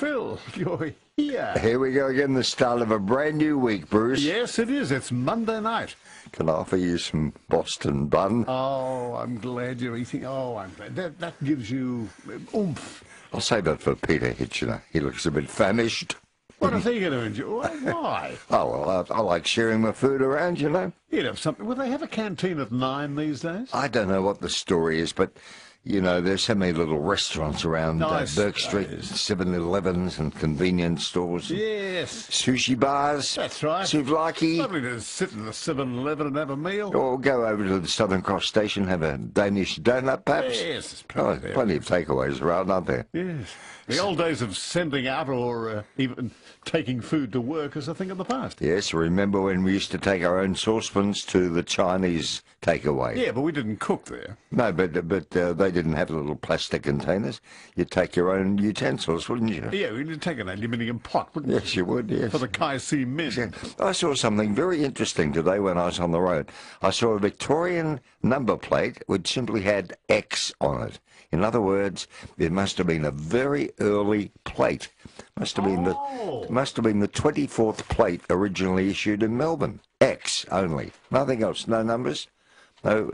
Phil, you're here. Here we go again, the start of a brand new week, Bruce. Yes, it is. It's Monday night. Can I offer you some Boston bun? Oh, I'm glad you're eating. Oh, I'm glad. That, that gives you uh, oomph. I'll save that for Peter Hitchener. He looks a bit famished. What is he going to enjoy? Why? Oh, well, I, I like sharing my food around, you know. He'd have something. Will they have a canteen at nine these days? I don't know what the story is, but you know, there's so many little restaurants around uh, Bourke Street, nice. 7-Elevens and convenience stores, Yes. sushi bars, That's right. souvlaki, Lovely to sit in the 7-Eleven and have a meal. or go over to the Southern Cross Station, have a Danish donut, perhaps. Yes, it's Oh, plenty plenty of takeaways around, aren't there? Yes. The old days of sending out or uh, even taking food to work is a thing of the past. Yes, remember when we used to take our own saucepans to the Chinese takeaway? Yeah, but we didn't cook there. No, but but uh, they didn't have little plastic containers. You'd take your own utensils, wouldn't you? Yeah, we'd take an aluminium pot, wouldn't Yes, you would, yes. For the Kai Si Min. Yeah. I saw something very interesting today when I was on the road. I saw a Victorian number plate which simply had X on it. In other words, it must have been a very early plate. Must have been Oh. the must have been the 24th plate originally issued in Melbourne. X only. Nothing else. No numbers. No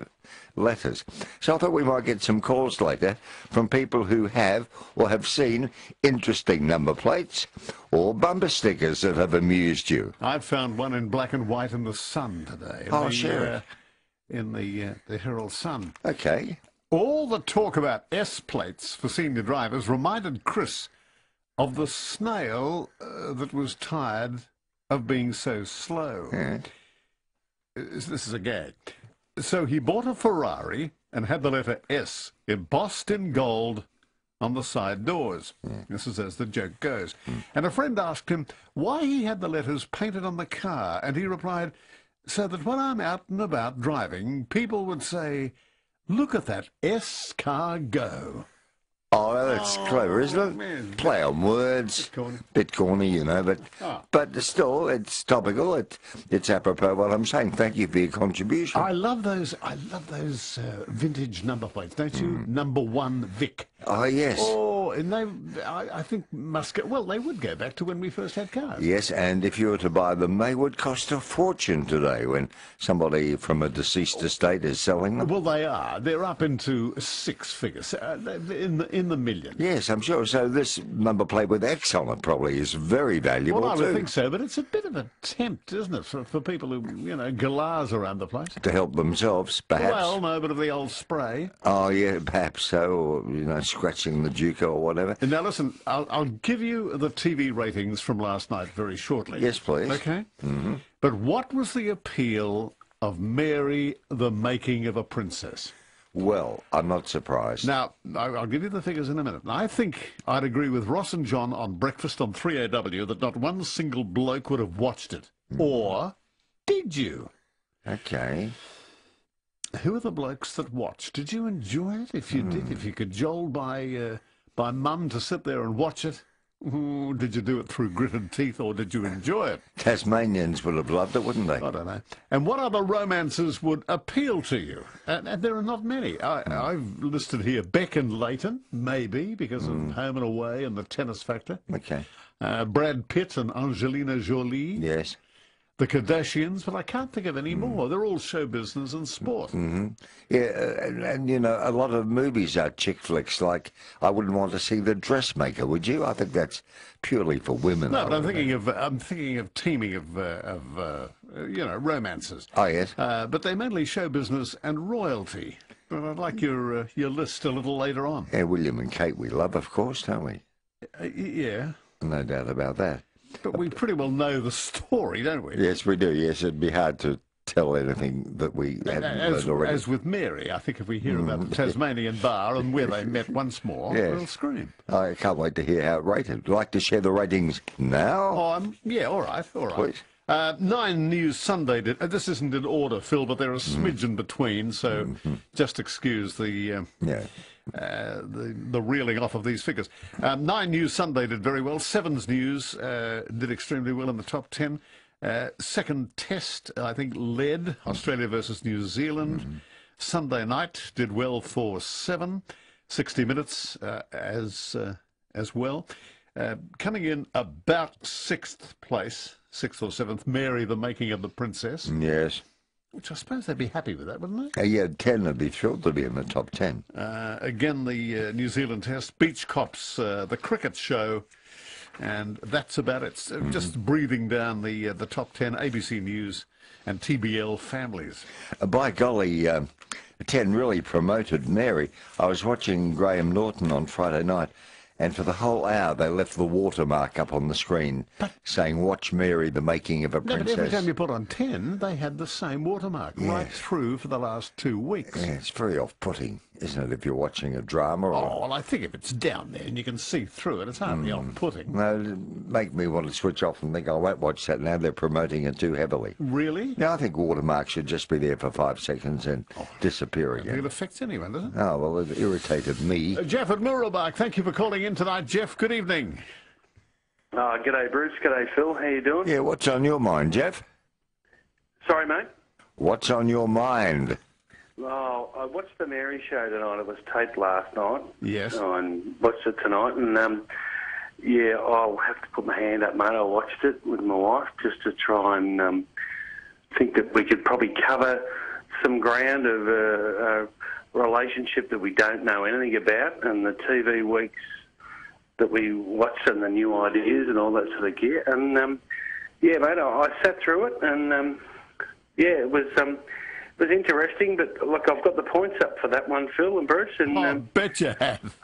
letters. So I thought we might get some calls later from people who have or have seen interesting number plates or bumper stickers that have amused you. I found one in black and white in the Sun today. in Oh, the, it. uh, in the uh, the Herald Sun. Okay. All the talk about S plates for senior drivers reminded Chris of the snail uh, that was tired of being so slow. Yeah. Uh, This is a gag. So he bought a Ferrari and had the letter S embossed in gold on the side doors. This is as the joke goes. And a friend asked him why he had the letters painted on the car, and he replied, so that when I'm out and about driving, people would say, Look at that S car go. Oh, well, that's clever, isn't it? man. Play on words. Bit corny, you know, but Ah. but still, it's topical. It, it's apropos what I'm saying. Thank you for your contribution. I love those. I love those uh, vintage number plates, don't you? Number one Vic. oh, yes. Oh, and they, I, I think must go. Well, they would go back to when we first had cars. Yes, and if you were to buy them, they would cost a fortune today when somebody from a deceased estate is selling them. Well, they are. They're up into six figures, uh, in the in the million. Yes, I'm sure. So this number plate with X on it probably is very valuable Well, I would too. think so, but it's a bit of a tempt, isn't it, for, for people who, you know, galars around the place? To help themselves, perhaps. Well, no, but of the old spray. oh, yeah, perhaps so, or, you know, scratching the duco or whatever. And now, listen, I'll, I'll give you the TV ratings from last night very shortly. Yes, please. Okay? Mm-hmm. But what was the appeal of Mary, the making of a princess? Well, I'm not surprised. Now, I'll give you the figures in a minute. I think I'd agree with Ross and John on Breakfast on 3AW that not one single bloke would have watched it. Or did you? Okay. Who are the blokes that watched? Did you enjoy it? If you did, if you cajoled by uh, by mum to sit there and watch it, ooh, did you do it through gritted teeth or did you enjoy it? Tasmanians would have loved it, wouldn't they? I don't know. And what other romances would appeal to you? And, and there are not many. I, hmm. I've listed here Bec and Lleyton, maybe because of hmm. Home and Away and the tennis factor. Okay. Uh, Brad Pitt and Angelina Jolie, Yes. The Kardashians, but I can't think of any more. They're all show business and sport. Yeah, uh, and, and you know, a lot of movies are chick flicks. Like, I wouldn't want to see The Dressmaker, would you? I think that's purely for women. No, I but I'm thinking of I'm thinking of teaming of uh, of uh, you know romances. Oh, yes. Uh, but they mainly show business and royalty. But I'd like your uh, your list a little later on. Yeah, William and Kate we love, of course, don't we? Uh, yeah, No doubt about that. But we pretty well know the story, don't we? Yes, we do. Yes, it'd be hard to tell anything that we haven't As, learned already. as with Mary, I think if we hear about the Tasmanian bar and where they met once more, Yes. we'll scream. I can't wait to hear how it rated. Like to share the ratings now? Oh, um, yeah, all right, all right. Please. Uh, Nine News Sunday did. Uh, this isn't in order, Phil, but there are a Mm. in between, so Mm-hmm. just excuse the. Uh, Yeah. Uh, the, the reeling off of these figures. Um, Nine News Sunday did very well. Sevens News uh, did extremely well in the top ten. Uh, second Test, I think, led Australia versus New Zealand. Sunday night did well for seven. 60 Minutes uh, as uh, as well. Uh, coming in about sixth place, sixth or seventh, Mary, the Making of the Princess, Yes. Which I suppose they'd be happy with that, wouldn't they? Uh, yeah, 10 would be thrilled to be in the top 10. Uh, again, the uh, New Zealand Test, Beach Cops, uh, the cricket show, and that's about it. So Just breathing down the uh, the top ten ABC News and TBL families. Uh, by golly, um, 10 really promoted Mary. I was watching Graham Norton on Friday night, and for the whole hour they left the watermark up on the screen saying, Watch Mary, the making of a No, but every time you put on ten, they had the same watermark right through for the last two weeks. Yeah, it's very off putting, isn't it, if you're watching a drama or. Oh, well, I think if it's down there and you can see through it, it's hardly off-putting. No, make me want to switch off and think I won't watch that now. They're promoting it too heavily. Really? No, I think watermark should just be there for five seconds and disappear again. it affects anyone, doesn't it? Oh, well, it irritated me. Uh, Jeff at Mooroolbark, thank you for calling in tonight. Jeff, good evening. Oh, g'day, Bruce. G'day, Phil. How you doing? Yeah, what's on your mind, Jeff? Sorry, mate. What's on your mind? Oh, I watched the Mary show tonight. It was taped last night. Yes. And watched it tonight. And, um, yeah, I'll have to put my hand up, mate. I watched it with my wife just to try and um, think that we could probably cover some ground of a, a relationship that we don't know anything about and the TV weeks that we watched and the new ideas and all that sort of gear. And, um, yeah, mate, I, I sat through it and, um, yeah, it was um, was interesting. But look, I've got the points up for that one, Phil and Bruce, and Oh, um, bet you have.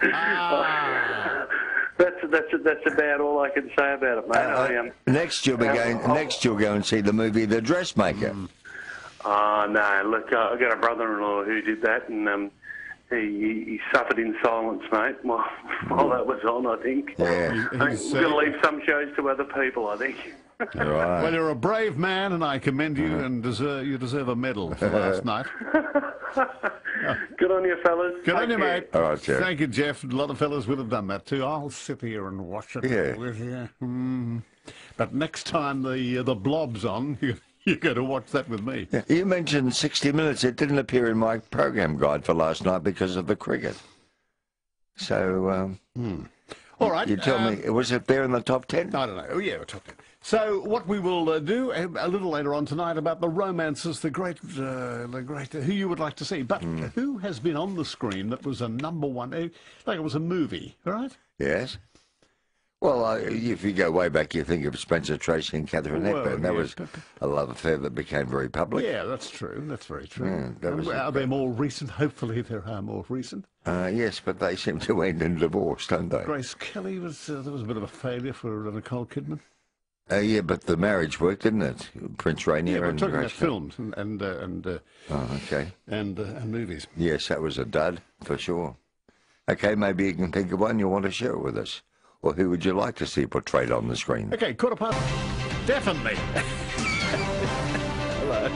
that's that's that's about all I can say about it, mate. I, um, next, you'll be uh, going. I'll- Next, you'll go and see the movie The Dressmaker. Oh no! Look, uh, I got a brother-in-law who did that, and um, he, he he suffered in silence, mate, while, while that was on. I think. Yeah. I think He's, going uh, to leave some shows to other people. I think. Right. Well, you're a brave man, and I commend you, Uh-huh. and deserve, you deserve a medal for last night. Good on you, fellas. Good Take on you, care. mate. All right, Jeff. Thank you, Jeff. A lot of fellas would have done that too. I'll sit here and watch it Yeah. with you. Mm. But next time the uh, the blob's on, you you got to watch that with me. Yeah, You mentioned 60 Minutes. It didn't appear in my program guide for last night because of the cricket. So, um, All right. you tell um, me, was it there in the top 10? I don't know. Oh, yeah, we're talking. So, what we will uh, do uh, a little later on tonight about the romances, the great, uh, the great, who you would like to see, but Hmm. who has been on the screen that was a number one, eh, like it was a movie, right? Yes. Well, uh, if you go way back, you think of Spencer Tracy and Katharine Well, Hepburn. That yeah, was a love affair that became very public. Yeah, that's true. That's very true. That are a- they more recent? Hopefully, there are more recent. Uh, yes, but they seem to end in divorce, don't they? Grace Kelly was uh, there was a bit of a failure for uh, Nicole Kidman. Uh, yeah, but the marriage worked, didn't it? Prince Rainier Yeah, we're and talking about films and and uh, and, uh, Oh, okay. and, uh, and movies. Yes, that was a dud for sure. Okay, maybe you can think of one you want to share with us. Or who would you like to see portrayed on the screen? Okay, quarter past. Definitely. Hello.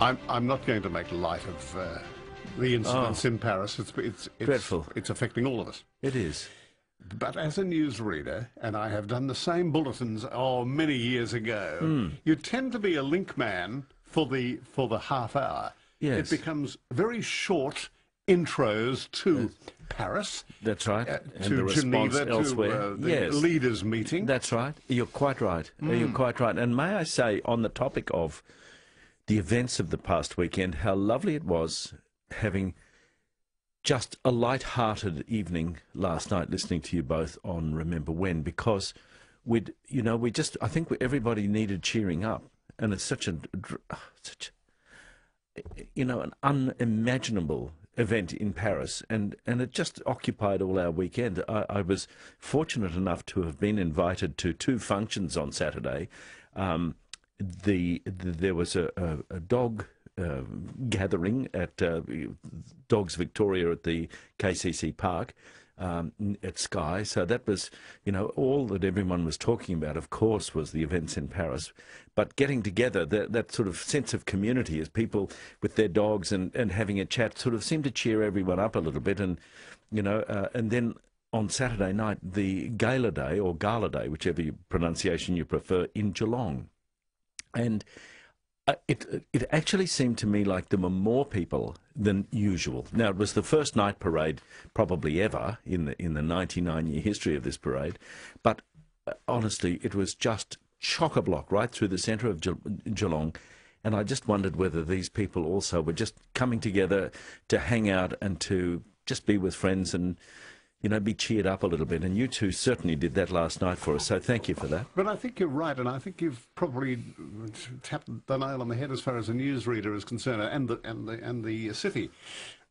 I'm I'm not going to make light of uh, the incidents in Paris. It's it's it's Dreadful. It's affecting all of us. It is. But as a newsreader, and I have done the same bulletins oh many years ago, Hmm. you tend to be a link man for the for the half hour. Yes. It becomes very short intros to Paris, That's right. uh, and to the Geneva, elsewhere. to uh, the yes. leaders' meeting. That's right. You're quite right. Uh, You're Hmm. quite right. And may I say, on the topic of the events of the past weekend, how lovely it was having just a light-hearted evening last night, listening to you both on Remember When, because we'd, you know, we just, I think everybody needed cheering up, and it's such a, such, you know, an unimaginable event in Paris, and, and it just occupied all our weekend. I, I was fortunate enough to have been invited to two functions on Saturday. Um, the, the there was a, a, a dog uh, gathering at uh, Dogs Victoria at the KCC Park um, at Skye. So that was, you know, all that everyone was talking about, of course, was the events in Paris. But getting together, that, that sort of sense of community as people with their dogs and, and having a chat sort of seemed to cheer everyone up a little bit. And, you know, uh, and then on Saturday night, the Gala Day or Gala Day, whichever pronunciation you prefer, in Geelong. And it it actually seemed to me like there were more people than usual. Now it was the first night parade probably ever in the in the 99 year history of this parade, but uh, honestly, it was just chock a block right through the centre of Ge- Geelong. And I just wondered whether these people also were just coming together to hang out and to just be with friends and, you know, be cheered up a little bit. And you two certainly did that last night for us. So thank you for that. But I think you're right, and I think you've probably tapped the nail on the head as far as a newsreader is concerned, and the and the and the city.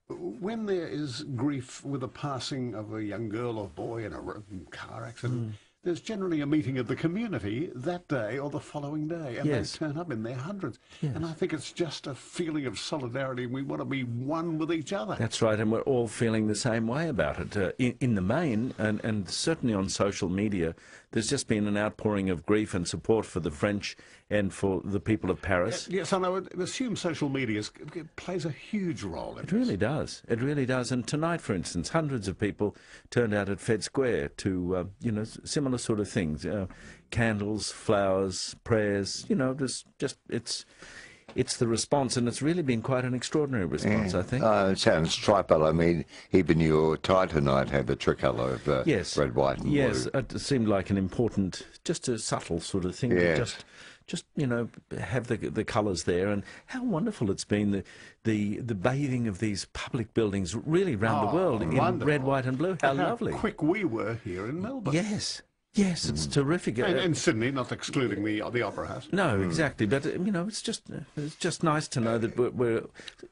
When there is grief with the passing of a young girl or boy in a car accident, hmm. There's generally a meeting of the community that day or the following day, and Yes. they turn up in their hundreds. And I think it's just a feeling of solidarity. We want to be one with each other. That's right, and we're all feeling the same way about it. Uh, in, in the main, and, and certainly on social media, there's just been an outpouring of grief and support for the French and for the people of Paris. Yes, and I would assume social media is- plays a huge role in It really does. It really does. And tonight, for instance, hundreds of people turned out at Fed Square to, uh, you know, similar sort of things: uh, candles, flowers, prayers. You know, just, just it's, it's the response, and it's really been quite an extraordinary response. I think. Uh, it sounds tribal. I mean, even your tie tonight had the tricolour of uh, yes, red, white, and yes, blue. it seemed like an important, just a subtle sort of thing. Yes. Just, just you know, have the the colours there, and how wonderful it's been the the the bathing of these public buildings really round the Oh, world in red, white, and blue. How lovely. How lovely! quick we were here in Melbourne. Yes, yes, it's terrific. And, Uh, and Sydney, not excluding the the Opera House. no, exactly. But uh, you know, it's just it's just nice to know that we're, we're,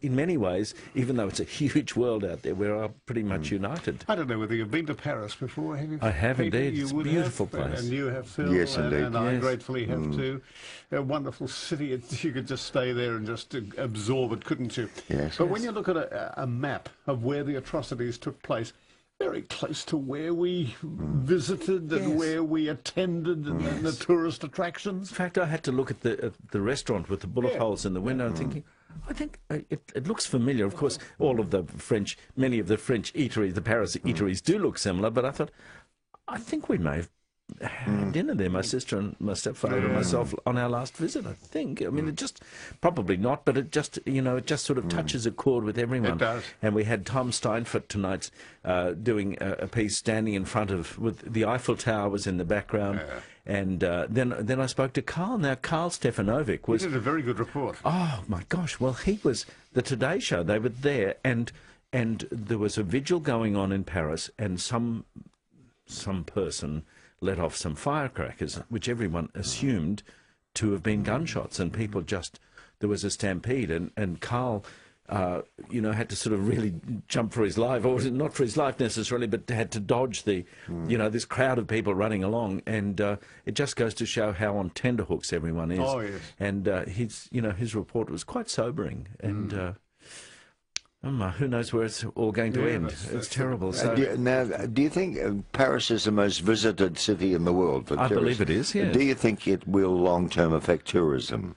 in many ways, even though it's a huge world out there, we're all pretty much united. I don't know whether you've been to Paris before. Have you? I have Peter? indeed. You It's a beautiful have, place. And you have, Phil. Yes, and, indeed. And I Yes. gratefully have too. A wonderful city. You could just stay there and just uh, absorb it, couldn't you? Yes. But when you look at a, a map of where the atrocities took place. Very close to where we visited and Yes. where we attended and, and the tourist attractions. In fact, I had to look at the at the restaurant with the bullet Yeah. holes in the window and thinking, I think uh, it, it looks familiar. Of course, all of the French, many of the French eateries, the Paris eateries, do look similar. But I thought, I think we may have had dinner there, my sister and my stepfather and myself, on our last visit. I think. I mean, it just probably not, but it just you know it just sort of touches a chord with everyone. It does. And we had Tom Steinfort tonight uh, doing a, a piece standing in front of with the Eiffel Tower was in the background. And uh, then, then I spoke to Carl. Now, Carl Stefanovic was did a very good report. Oh my gosh! Well, he was the Today Show. They were there, and and there was a vigil going on in Paris, and some some person let off some firecrackers, which everyone assumed to have been gunshots, and people just there was a stampede, and and Carl. Uh, you know, had to sort of really jump for his life, or not for his life necessarily, but had to dodge the, you know, this crowd of people running along, and uh, it just goes to show how on tenterhooks everyone is. Oh, yes. And uh, his, you know, his report was quite sobering, and uh, my, who knows where it's all going to Yeah, end? that's- it's that's- terrible. Uh, So, do you, now, do you think uh, Paris is the most visited city in the world for I tourists? believe it is, yes. Do you think it will long-term affect tourism?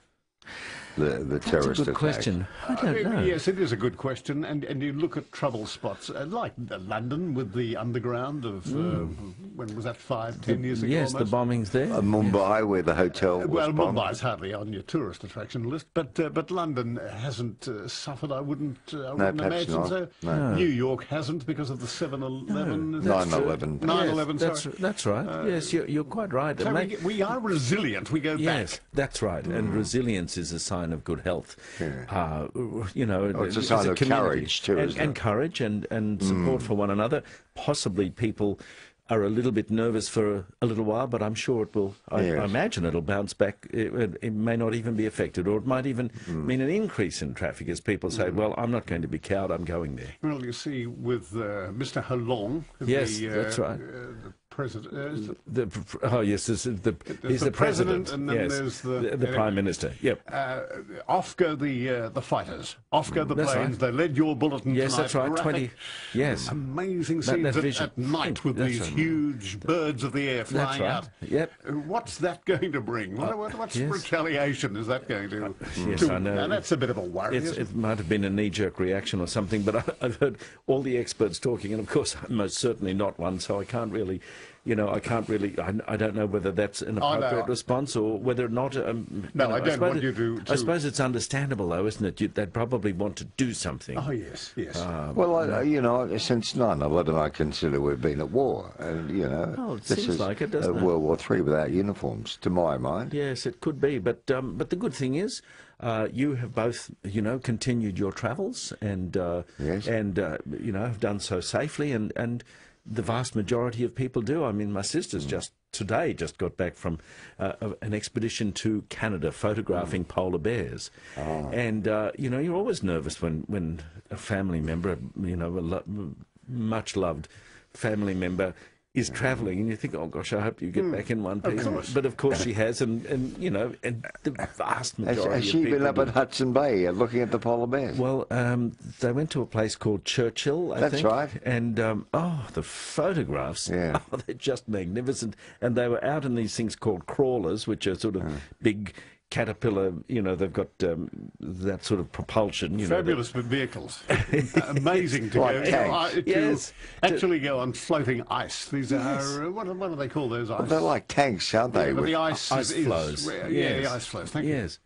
The, the that's a good attack? question. I don't Uh, know. Yes, it is a good question, and and you look at trouble spots uh, like uh, London with the underground of uh, when was that five, ten years ago? Yes, the bombings there. Uh, Mumbai, where the hotel was Well, bombed. Mumbai's hardly on your tourist attraction list, but uh, but London hasn't uh, suffered. I wouldn't. Uh, I wouldn't imagine not. so. No. New York hasn't because of the 7-Eleven. Nine eleven. 9/11, Yes, that's, sorry. that's right. yes, you're, you're quite right. So we, we are resilient. We go Yes, back. that's right. And Mm. resilience is a sign of good health. Uh, you know, Oh, it's a as sign of community. courage too, and, isn't and it? Mm. courage and, and support for one another. Possibly people are a little bit nervous for a, a little while, but I'm sure it will. I, Yes. I imagine it'll bounce back. It, it- it may not even be affected, or it might even Mm. mean an increase in traffic as people say, "Well, I'm not going to be cowed. I'm going there." Well, you see, with uh, Mr. Hollande, Yes, the, uh, that's right. Uh, the president. Uh, is The, oh yes, this is the, he's the the, president, president, and then yes, there's the- the, the prime minister. Yep. uh, off go the uh, the fighters. Off go the That's planes. right. They led your bulletin Yes, tonight. that's right. Graphic, Twenty. Yes. Amazing scenes that at- at, night with That's these right. huge birds of the air flying right. out. Yep. Uh, What's that going to bring? What, what, what's yes. retaliation is that going to? yes, to- I know. Now that's a bit of a worry. Isn't it? it might have been a knee-jerk reaction or something, but I, I've heard all the experts talking, and of course, I'm most certainly not one, so I can't really you know, I can't really, I, I don't know whether that's an Oh, no. appropriate response or whether or not. Um, No, you know, I don't suppose want you to- I suppose it's understandable, though, isn't it? You, they'd probably want to do something. Oh, yes, yes. Well, I, you know, since 9/11, I consider we've been at war, and you know, Oh, it this seems is like it, doesn't uh, it? World War Three without uniforms, to my mind. Yes, it could be, but um, but the good thing is, uh, you have both, you know, continued your travels and uh, Yes. and uh, you know have done so safely, and and the vast majority of people do. I mean, my sister's just today just got back from uh, an expedition to Canada photographing polar bears, and uh, you know you're always nervous when when a family member, you know, a lo- much loved family member. Is travelling, and you think, "Oh gosh, I hope you get back in one piece." course. But of course, she has, and, and you know, and the vast Has, majority has of she been up at Hudson Bay uh, looking at the polar bears? Well, um, they went to a place called Churchill, I That's think. right. And um, oh, the photographs! Yeah. oh, they're just magnificent. And they were out in these things called crawlers, which are sort of big caterpillar. You know, they've got um, that sort of propulsion. You know, that- Fabulous vehicles. Amazing to Like go tanks. uh, to Yes. actually go on floating ice. These are uh, what, what do they call those ice? They're like tanks, aren't they? Yeah, but with- the ice, ice is, is- flows. yeah, yes. the ice flows. Thank you. yes.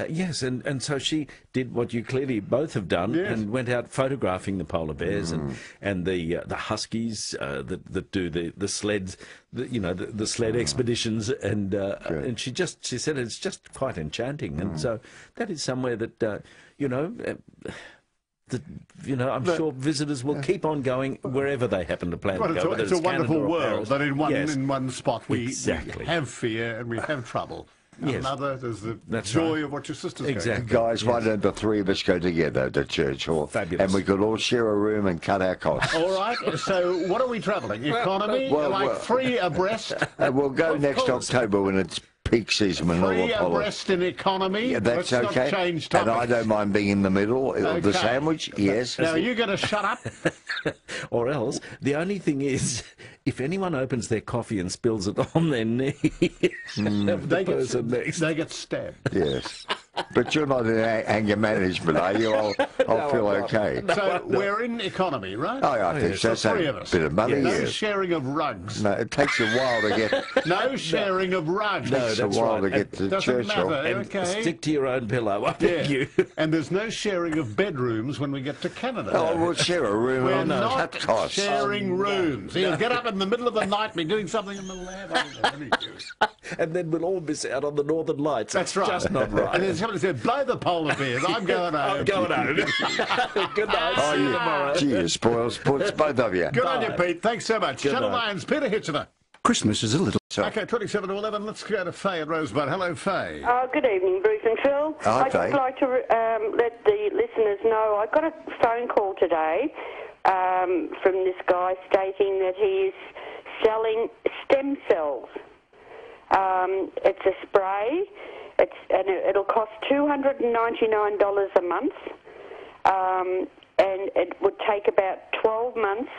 Uh, yes, and, and so she did what you clearly both have done, Yes. and went out photographing the polar bears Mm. and and the uh, the huskies uh, that that do the the sleds, the, you know, the, the sled Mm. expeditions, and uh, and she just she said it's just quite enchanting, Mm. and so that is somewhere that uh, you know. Uh, that you know, I'm sure visitors will keep on going wherever they happen to plan Well, to it's go. a, whether it's a wonderful world that in one Yes. in one spot we, we have fear and we have trouble. Yes. Another, there's the That's joy right. of what your sister's Exactly. Guys, why don't the three of us go together to Churchill? Fabulous. And we could all share a room and cut our costs. All right. So, what are we travelling? Economy, Well, like well- three abreast. And uh, we'll go Of next course. October when it's peak season when all Three the polar... abreast in economy. Yeah, that's Let's okay. Not and. I don't mind being in the middle of the sandwich. Yes. Now, you're you going to shut up? Or else, the only thing is, if anyone opens their coffee and spills it on their knee, Hmm. the they, get, next. they get stabbed. Yes. But you're not in anger management, are you? I'll, I'll feel okay. So, we're in economy, right? Oh, I think so. The That's three a of us. bit of money, No yes. sharing of rugs. No, it takes a while to get. No sharing of rugs. No, takes a while right. to get to Doesn't Churchill. matter. And okay. stick to your own pillow. I Yeah. thank you. and there's no sharing of bedrooms when we get to Canada. Oh, we'll share a room We're on not cut costs. sharing rooms. You'll get up in the middle of the night and be doing something in the lab. I don't know any use. and then we'll all miss out on the Northern Lights. That's It's right. Just not right. And then somebody said, blow the polar bears. I'm going home. I'm going home. Good night. Oh, See you you, tomorrow. gee, you spoil sports, both of you. Good on you, Pete. Thanks so much. Good Channel night. 9's Peter Hitchener. Christmas is a little. So, Okay, 27 to 11. Let's go to Faye at Rosebud. Hello, Faye. Oh, good evening, Bruce and Phil. Hi, I'd Faye. just like to um, let the listeners know I got a phone call today um, from this guy stating that he is selling stem cells. Um, it's a spray. It's and it, it'll cost two hundred and ninety nine dollars a month, um, and it would take about twelve months.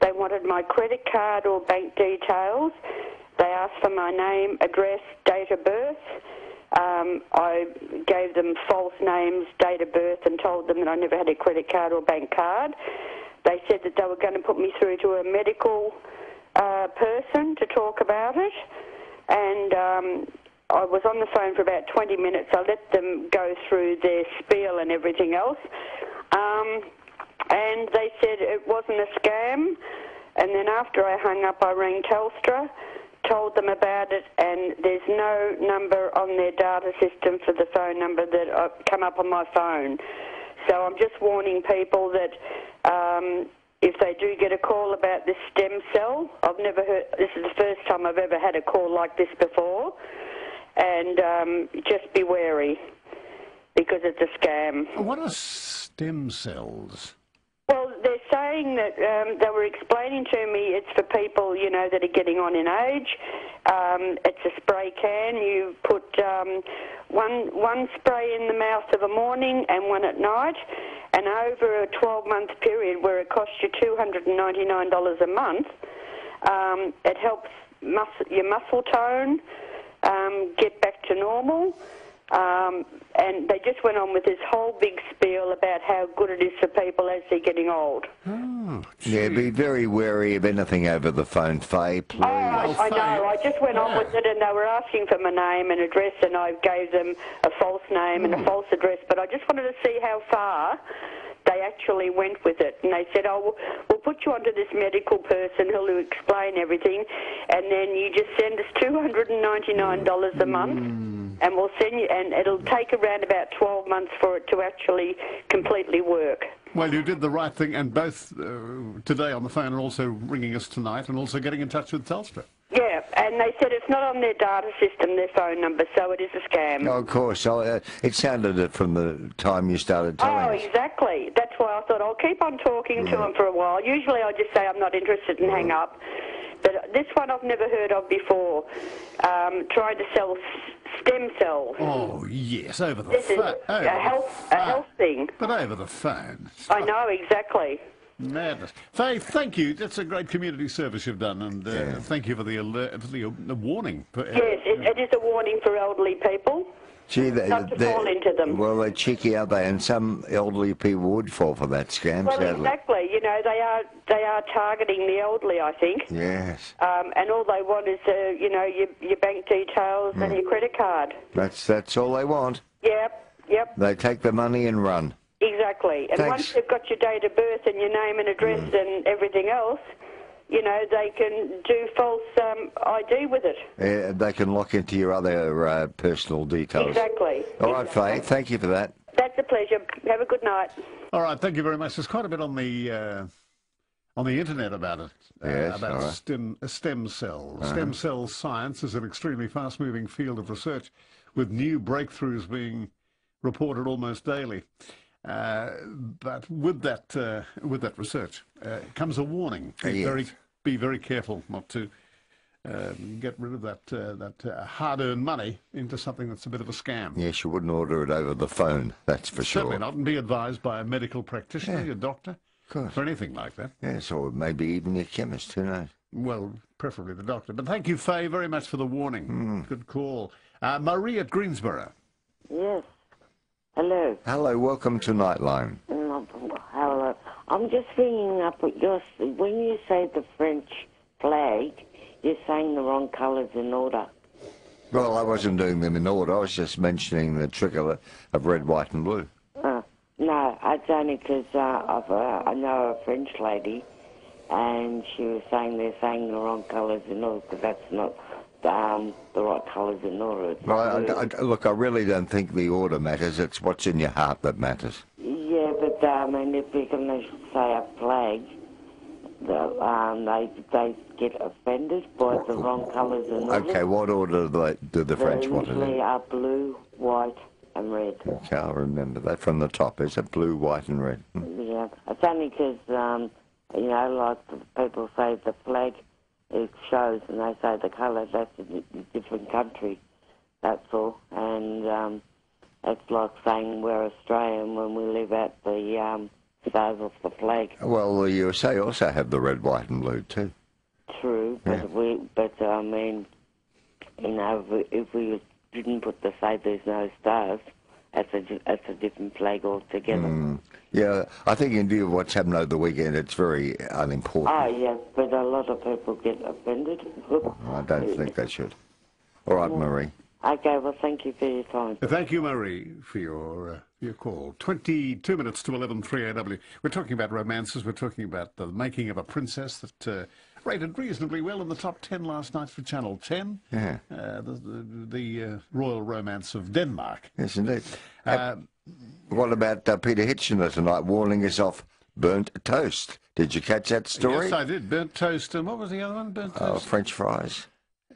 They wanted my credit card or bank details. They asked for my name, address, date of birth. Um, I gave them false names, date of birth, and told them that I never had a credit card or bank card. They said that they were going to put me through to a medical uh, person to talk about it, and um, I was on the phone for about 20 minutes. I let them go through their spiel and everything else, um, and they said it wasn't a scam. And then after I hung up, I rang Telstra, told them about it, and there's no number on their data system for the phone number that uh, come up on my phone. So I'm just warning people that um, if they do get a call about this stem cell, I've never heard. This is the first time I've ever had a call like this before, and um, just be wary because it's a scam. What are stem cells? Saying that um, they were explaining to me it's for people, you know, that are getting on in age. Um, it's a spray can. You put um, one one spray in the mouth of a morning and one at night, and over a 12-month period where it costs you $299 a month, um, it helps mus- your muscle tone um, get back to normal. Um, and they just went on with this whole big spiel about how good it is for people as they're getting old. Oh, Yeah, be very wary of anything over the phone, Faye, please. Oh, I, I know. I just went on with it, and they were asking for my name and address, and I gave them a false name and a false address. But I just wanted to see how far they actually went with it. And they said, "Oh, we'll, put you onto this medical person who'll explain everything, and then you just send us two hundred and ninety-nine dollars a month." And we'll send you, and it'll take around about 12 months for it to actually completely work. Well, you did the right thing, and both uh, today on the phone and also ringing us tonight and also getting in touch with Telstra. Yeah, and they said it's not on their data system, their phone number, so it is a scam. Oh, of course. Oh, uh, it sounded it from the time you started telling Oh, us. exactly. That's why I thought I'll keep on talking to them for a while. Usually I just say I'm not interested and hang up. But this one I've never heard of before. Um, trying to sell s- stem cells. Oh, yes, over the This is phone. a health, a health thing. But over the phone. I know exactly. Madness. Faye, thank you. That's a great community service you've done, and uh, thank you for the, alert, for the, uh, the warning. For, Yes, it, it is a warning for elderly people. Gee, they, Not to they- fall into them. Well, they're cheeky, aren't they? And some elderly people would fall for that scam, Well, sadly. exactly. You know, they are they are targeting the elderly, I think. Yes, Um, and all they want is, uh, you know, your, your bank details Mm. and your credit card. that's that's all they want. Yep, yep, They take the money and run. Exactly. And Thanks. Mm. once they've got your date of birth and your name and address and everything else, you know, they can do false um, ID with it. Uh, they can lock into your other uh, personal details. Exactly. All right, exactly. Faye. Thank you for that. That's a pleasure. Have a good night. All right, thank you very much. There's quite a bit on the uh, on the internet about it. uh, Yes, about all right. Stem stem cells. Stem cell science is an extremely fast-moving field of research, with new breakthroughs being reported almost daily. Uh, but with that uh, with that research uh, comes a warning. Be Yes. very be very careful not to. Um, get rid of that uh, that uh, hard-earned money into something that's a bit of a scam. Yes, you wouldn't order it over the phone. That's for Certainly sure. not, and be advised by a medical practitioner, your doctor, course. for anything like that. Yes, or maybe even your chemist. Who knows? Well, preferably the doctor. But thank you, Faye, very much for the warning. Good call. Uh, Marie at Greensborough. Yes. Hello. Hello, welcome to Nightline. Hello. I'm just ringing up with your. When you say the French flag, you're saying the wrong colours in order. Well, I wasn't doing them in order. I was just mentioning the tricolour of red, white, and blue. Uh, no, it's only because uh, uh, I know a French lady, and she was saying they're saying the wrong colours in order because that's not um, the right colours in order. Well, I. I- look, I really don't think the order matters. It's what's in your heart that matters. Yeah, but uh, I mean, if you're going to say a flag, the, um, they they get offended by the wrong colours in order. Okay, what order do, they, do the French want it in? are blue, white, and red. Okay, I'll remember that from the top. Is it blue, white, and red? Hmm. Yeah, it's only because um, you know, like the people say the flag it shows, and they say the colour that's a different country. That's all, and um, it's like saying we're Australian when we live at the um, stars off the flag. Well, the USA also have the red, white, and blue too. True, but Yeah. we, but I mean, you know, if we, if we didn't put the say there's no stars, that's a di- that's a different flag altogether. Hmm. Yeah, I think in view of what's happened over the weekend, it's very unimportant. Oh yeah, but a lot of people get offended. I don't think they should. All right, Marie. Okay, well, thank you for your time. Thank you, Marie, for your, uh, your call. 22 minutes to 11, 3AW. We're talking about romances. We're talking about the making of a princess that uh, rated reasonably well in the top 10 last night for Channel 10. Yeah. Uh, the the, the uh, royal romance of Denmark. Yes, indeed. Um, What about uh, Peter Hitchener tonight warning us off burnt toast? Did you catch that story? Yes, I did. Burnt toast. And what was the other one? Burnt Oh. French fries,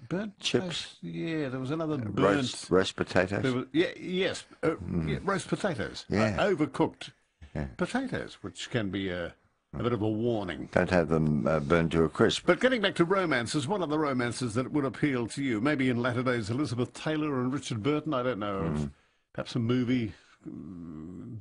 burnt chips. toast. Yeah, there was another burnt. roast, roast potatoes. Was, yeah, yes, uh, yeah, roast potatoes. Yeah. Uh, overcooked potatoes, which can be a, a bit of a warning. Don't have them uh, burned to a crisp. But getting back to romances, one of the romances that would appeal to you, maybe in latter days, Elizabeth Taylor and Richard Burton, I don't know, of perhaps a movie mm,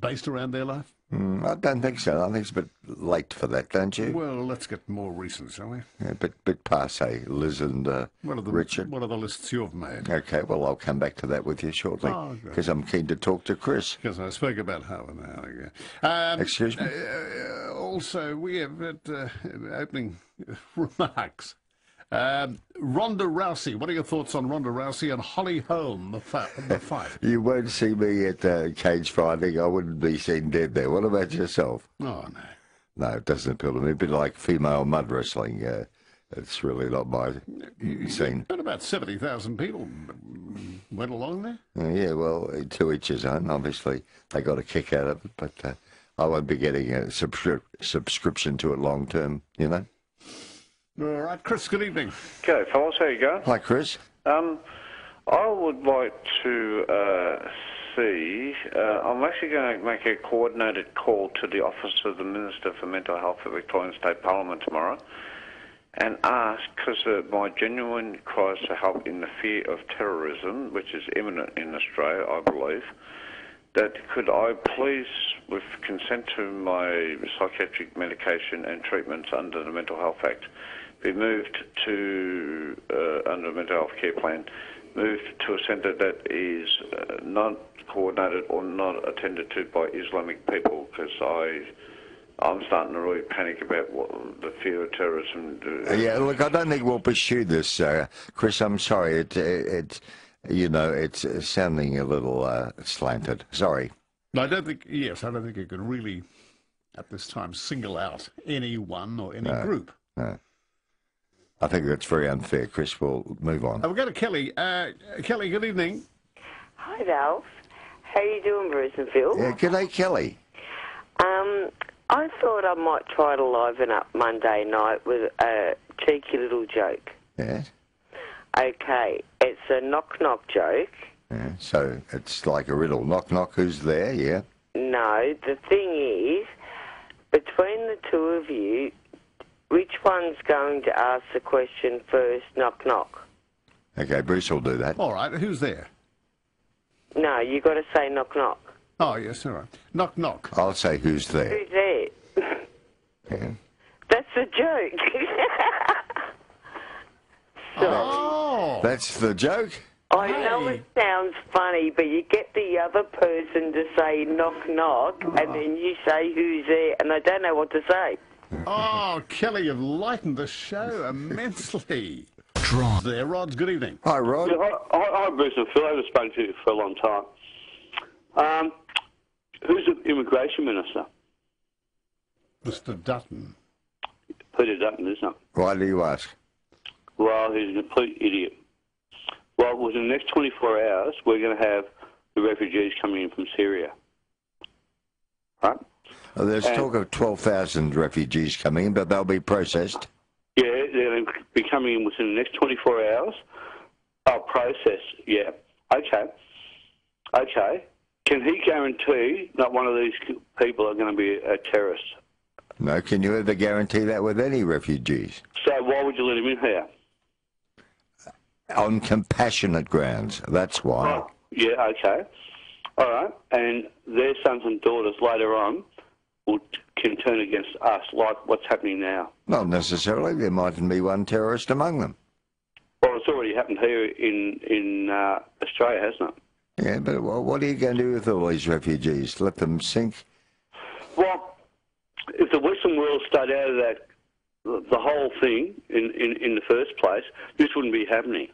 based around their life? Mm, I don't think so. I think it's a bit late for that, don't you? Well, let's get more recent, shall we? Yeah, a bit, bit passe, Liz and uh, What are the Richard. What are the lists you've made? Okay, well, I'll come back to that with you shortly Oh, because I'm keen to talk to Chris. Because I spoke about Howard an hour ago. Um, Excuse me? uh, also, we have at uh, opening remarks. Um, Ronda Rousey. What are your thoughts on Ronda Rousey and Holly Holm, the, fa- the fight? You won't see me at uh, cage fighting. I wouldn't be seen dead there. What about yourself? Oh, no. No, it doesn't appeal to me. A bit like female mud wrestling. Uh, it's really not my scene. But about 70,000 people went along there. Uh, yeah, well, to each his own. Obviously, they got a kick out of it, but uh, I won't be getting a subscri- subscription to it long term, you know? All right, Chris, good evening. Okay, fellas, how you going? Hi, Chris. Um, I would like to uh, see. Uh, I'm actually going to make a coordinated call to the Office of the Minister for Mental Health at Victorian State Parliament tomorrow and ask, because uh, my genuine cries for help in the fear of terrorism, which is imminent in Australia, I believe, that could I please, with consent to my psychiatric medication and treatments under the Mental Health Act, be moved to, uh, under the Mental Health Care Plan, moved to a centre that is uh, not coordinated or not attended to by Islamic people, because I. I'm starting to really panic about what the fear of terrorism. Uh, yeah, look, I don't think we'll pursue this, uh, Chris. I'm sorry. It, it, it, you know, it's uh, sounding a little uh, slanted. Sorry. No, I don't think, yes, I don't think you can really, at this time, single out any one or any group. No. I think that's very unfair, Chris. We'll move on. Uh, we'll go to Kelly. Uh, Kelly, good evening. Hi, Ralph. How are you doing, Bruce and Phil? Yeah, g'day, Kelly. Um, I thought I might try to liven up Monday night with a cheeky little joke. Yes. Okay, it's a knock knock joke. Yeah. So it's like a riddle. Knock, knock. Who's there? Yeah. No, the thing is, between the two of you, which one's going to ask the question first? Knock knock. Okay, Bruce will do that. All right, who's there? No, you've got to say knock knock. Oh, yes, all right. Knock, knock. I'll say who's there. Who's there? Yeah. That's a joke. Oh! That's the joke. I know it sounds funny, but you get the other person to say knock knock, and ah. then you say who's there, and I don't know what to say. Oh, Kelly, you've lightened the show immensely. There, Rods, good evening. Hi, Rod. Yeah, hi, hi, hi, Bruce and Phil. I haven't spoken to you for a long time. Um, who's the immigration minister? Mr. Dutton. Peter Dutton, isn't it? Why do you ask? Well, he's a complete idiot. Well, within the next 24 hours, we're going to have the refugees coming in from Syria. Right? Oh, there's And- talk of 12,000 refugees coming in, but they'll be processed. Yeah, they're going to be coming in within the next 24 hours. Oh, process, yeah. Okay. Okay. Can he guarantee not one of these people are going to be a terrorist? No, can you ever guarantee that with any refugees? So why would you let him in here? On compassionate grounds, that's why. Oh, yeah, okay. All right. And their sons and daughters later on will, can turn against us, like what's happening now. Not necessarily. There mightn't be one terrorist among them. Well, it's already happened here in, in uh, Australia, hasn't it? Yeah, but what are you going to do with all these refugees? Let them sink? Well, if the Western world stayed out of that, the whole thing in, in, in the first place, this wouldn't be happening,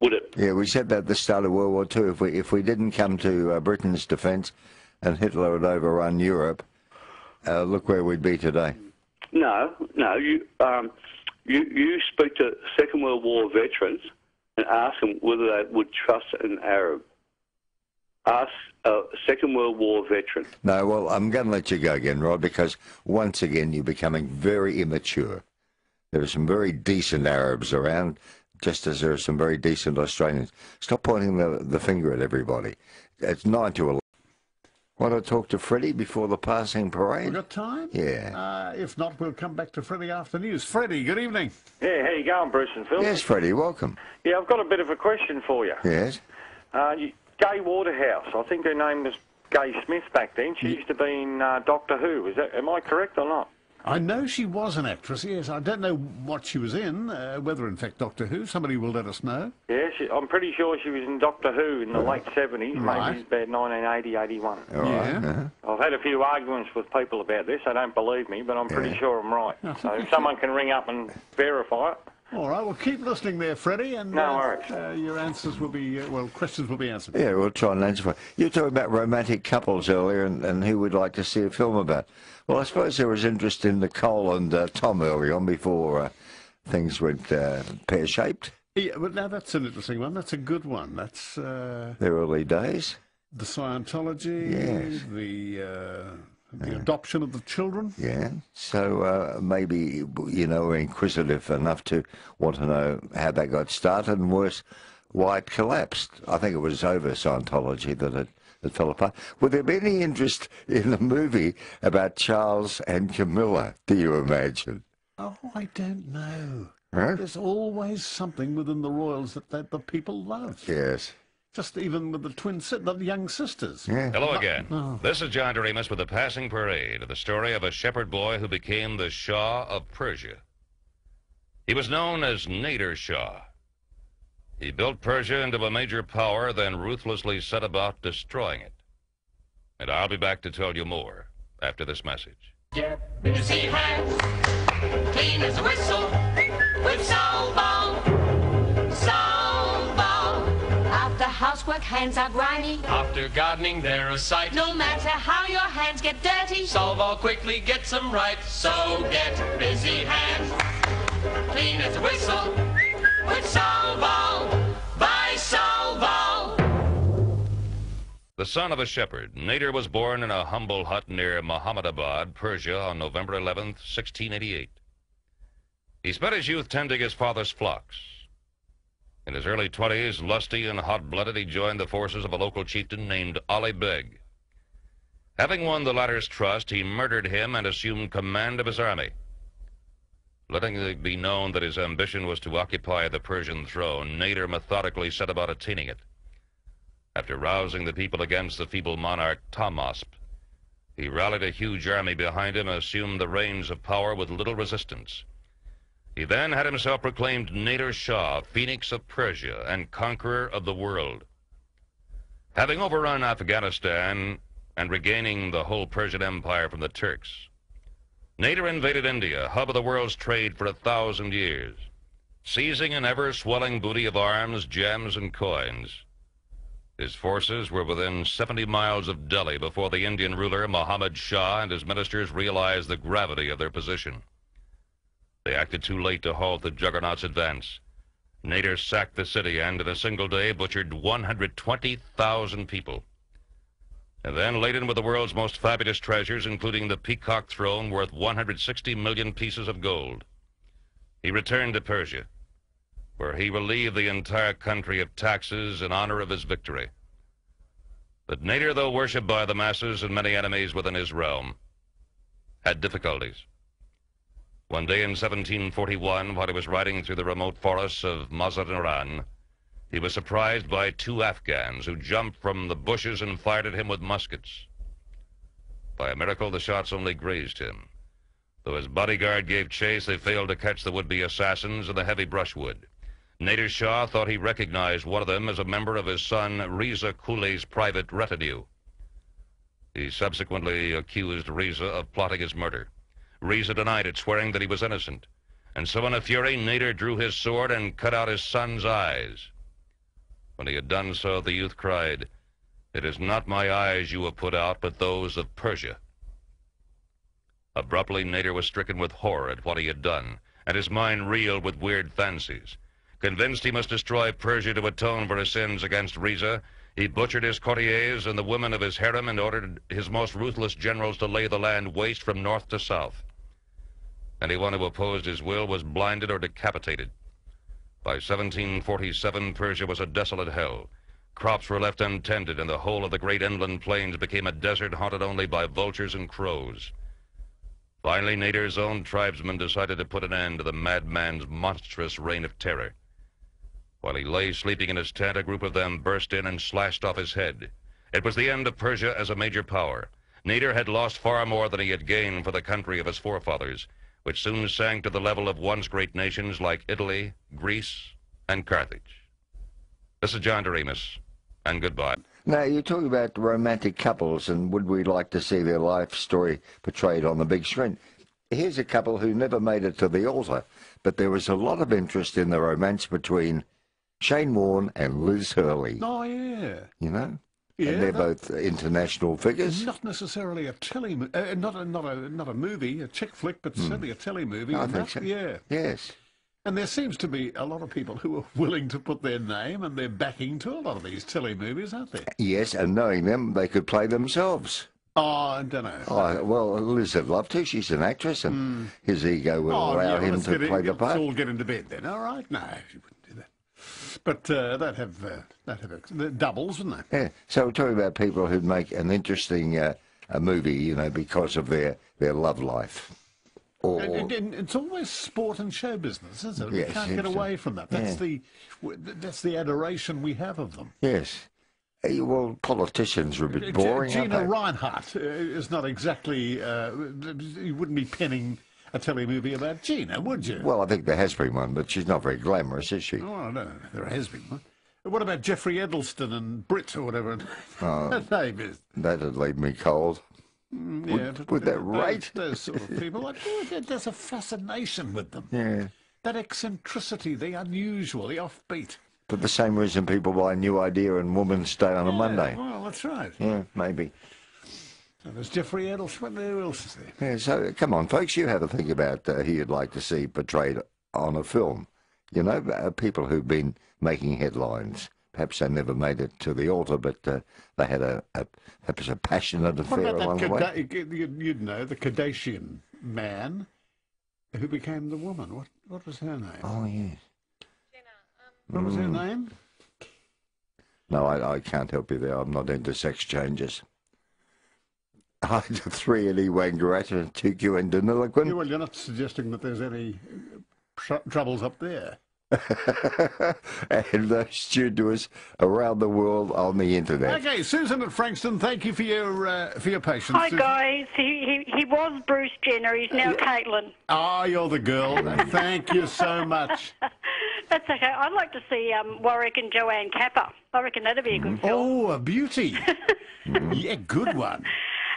would it? Yeah, we said that at the start of World War Two. If we if we didn't come to uh, Britain's defence and Hitler had overrun Europe, uh, look where we'd be today. No, no. You, um, you, you speak to Second World War veterans and ask them whether they would trust an Arab. Ask a Second World War veteran. No, well, I'm going to let you go again, Rod, because once again you're becoming very immature. There are some very decent Arabs around, just as there are some very decent Australians. Stop pointing the, the finger at everybody. It's nine to eleven. Want to talk to Freddie before the passing We parade? got time? Yeah. Uh, if not, we'll come back to Freddie after news. Freddie, good evening. Yeah, how you going, Bruce and Phil? Yes, Freddie, welcome. Yeah, I've got a bit of a question for you. Yes. Uh, you Gai Waterhouse, I think her name was Gai Smith back then. She used to be in uh, Doctor Who. Is that? Am I correct or not? I know she was an actress, yes. I don't know what she was in, uh, whether in fact Doctor Who. Somebody will let us know. Yeah, I'm pretty sure she was in Doctor Who in the late 70s, Right. maybe about 1980, 81. All right. Yeah. uh-huh. I've had a few arguments with people about this. They don't believe me, but I'm pretty sure I'm right. So if someone can ring up and verify it. All right, well, keep listening there, Freddie, and No uh, worries. uh, your answers will be, uh, well, questions will be answered. Yeah, we'll try and answer. for it. You were talking about romantic couples earlier and, and who would like to see a film about. Well, I suppose there was interest in the Nicole and uh, Tom early on before uh, things went uh, pear shaped. Yeah, but now that's an interesting one. That's a good one. That's uh, Their early days. the Scientology, Yes. the uh, the adoption of the children. Yeah. So uh, maybe, you know, we're inquisitive enough to want to know how that got started and worse, why it collapsed. I think it was over Scientology that it, it fell apart. Would there be any interest in a movie about Charles and Camilla, do you imagine? Oh, I don't know. Huh? There's always something within the royals that, that the people love. Yes. Just even with the twin, si- the young sisters. Yeah. Hello uh, again. This is John Doremus with the Passing Parade, the story of a shepherd boy who became the Shah of Persia. He was known as Nader Shah. He built Persia into a major power, then ruthlessly set about destroying it. And I'll be back to tell you more after this message. Busy hands, clean as a whistle, with Solvo. Solvo. After housework, hands are grimy. After gardening, they're a sight. No matter how your hands get dirty, Solvo quickly gets them right. so get busy hands, clean as a whistle, The son of a shepherd, Nader was born in a humble hut near Mohammedabad, Persia, on November 11th, 1688. He spent his youth tending his father's flocks. In his early 20s, lusty and hot-blooded, he joined the forces of a local chieftain named Ali Beg. Having won the latter's trust, he murdered him and assumed command of his army. Letting it be known that his ambition was to occupy the Persian throne, Nader methodically set about attaining it. After rousing the people against the feeble monarch Tahmasp, he rallied a huge army behind him and assumed the reins of power with little resistance. He then had himself proclaimed Nader Shah, Phoenix of Persia, and conqueror of the world. Having overrun Afghanistan and regaining the whole Persian Empire from the Turks, Nader invaded India, hub of the world's trade for a thousand years, seizing an ever-swelling booty of arms, gems, and coins. His forces were within 70 miles of Delhi before the Indian ruler Muhammad Shah and his ministers realized the gravity of their position. They acted too late to halt the juggernaut's advance. Nader sacked the city and in a single day butchered 120,000 people. And then laden with the world's most fabulous treasures, including the peacock throne worth 160 million pieces of gold. He returned to Persia where he relieved the entire country of taxes in honor of his victory. But Nader, though worshipped by the masses and many enemies within his realm, had difficulties. One day in 1741, while he was riding through the remote forests of Mazandaran, he was surprised by two Afghans who jumped from the bushes and fired at him with muskets. By a miracle, the shots only grazed him. Though his bodyguard gave chase, they failed to catch the would-be assassins in the heavy brushwood. Nader Shah thought he recognized one of them as a member of his son Riza Kuli's private retinue. He subsequently accused Riza of plotting his murder. Riza denied it, swearing that he was innocent. And so in a fury, Nader drew his sword and cut out his son's eyes. When he had done so, the youth cried, It is not my eyes you have put out, but those of Persia. Abruptly, Nader was stricken with horror at what he had done, and his mind reeled with weird fancies. Convinced he must destroy Persia to atone for his sins against Riza, he butchered his courtiers and the women of his harem and ordered his most ruthless generals to lay the land waste from north to south. Anyone who opposed his will was blinded or decapitated. By 1747, Persia was a desolate hell. Crops were left untended, and the whole of the great inland plains became a desert haunted only by vultures and crows. Finally, Nader's own tribesmen decided to put an end to the madman's monstrous reign of terror. While he lay sleeping in his tent, a group of them burst in and slashed off his head. It was the end of Persia as a major power. Nader had lost far more than he had gained for the country of his forefathers, which soon sank to the level of once great nations like Italy, Greece, and Carthage. This is John Doremus, and goodbye. Now, you're talking about romantic couples, and would we like to see their life story portrayed on the big screen? Here's a couple who never made it to the altar, but there was a lot of interest in the romance between Shane Warne and Liz Hurley. Oh, yeah. You know? Yeah, and they're that- both international figures. Not necessarily a telly, uh, not a not a not a movie, a chick flick, but hmm. certainly a telly movie. I think that- so. Yeah, Yes. and there seems to be a lot of people who are willing to put their name and their backing to a lot of these telly movies, aren't there? Yes, and knowing them, they could play themselves. Ah, oh, I don't know. Oh, well, Liz would love to. She's an actress, and hmm. his ego will. Oh, allow yeah, him let's to get in- play the let's part. all get into bed then. All right, no, she wouldn't do that. But uh, they'd have uh, they'd have doubles, wouldn't they? Yeah. So we're talking about people who'd make an interesting uh, a movie, you know, because of their, their love life. Or, And, and, it's always sport and show business, isn't it? Yes, we can't get seems so. away from that. That's Yeah. the that's the adoration we have of them. yes. Eh, Well, politicians are a bit boring, Gina aren't they? Rinehart uh, is not exactly. Uh, you wouldn't be penning a telly movie about Gina, would you? Well, I think there has been one, but she's not very glamorous, is she? Oh, no, there has been one. What about Geoffrey Edelsten and Brit or whatever Oh. that name is? That'd leave me cold. Mm, Would- yeah, but would that rate? Those sort of people, like, there's a fascination with them. Yeah. That eccentricity, the unusual, the offbeat. For the same reason people buy a new idea and Woman's Day on a Monday. Well, that's right. Yeah, maybe. So there's Geoffrey Edelsten. Who else is there? Yeah, so come on, folks, you have a think about uh, who you'd like to see portrayed on a film. You know, uh, people who've been making headlines. Perhaps they never made it to the altar, but uh, they had a, a perhaps a passionate What affair about along that the way. You'd, you'd know the Kardashian man who became the woman. What what was her name? Oh yes. What was her Mm. name? No, I, I can't help you there. I'm not into sex changes. I had three Eddie Wangaratta, Tuku and Yeah, Deniliquin. well, you're not suggesting that there's any uh, tr- troubles up there. and those studios around the world on the internet. Okay, Susan at Frankston, thank you for your uh, for your patience. Hi Susan. guys, he, he he was Bruce Jenner. He's now Caitlyn. Ah, you're the girl. thank you so much. That's okay. I'd like to see um, Warwick and Joanne Capper. I reckon that'd be a good film. Oh, a beauty. yeah, good one.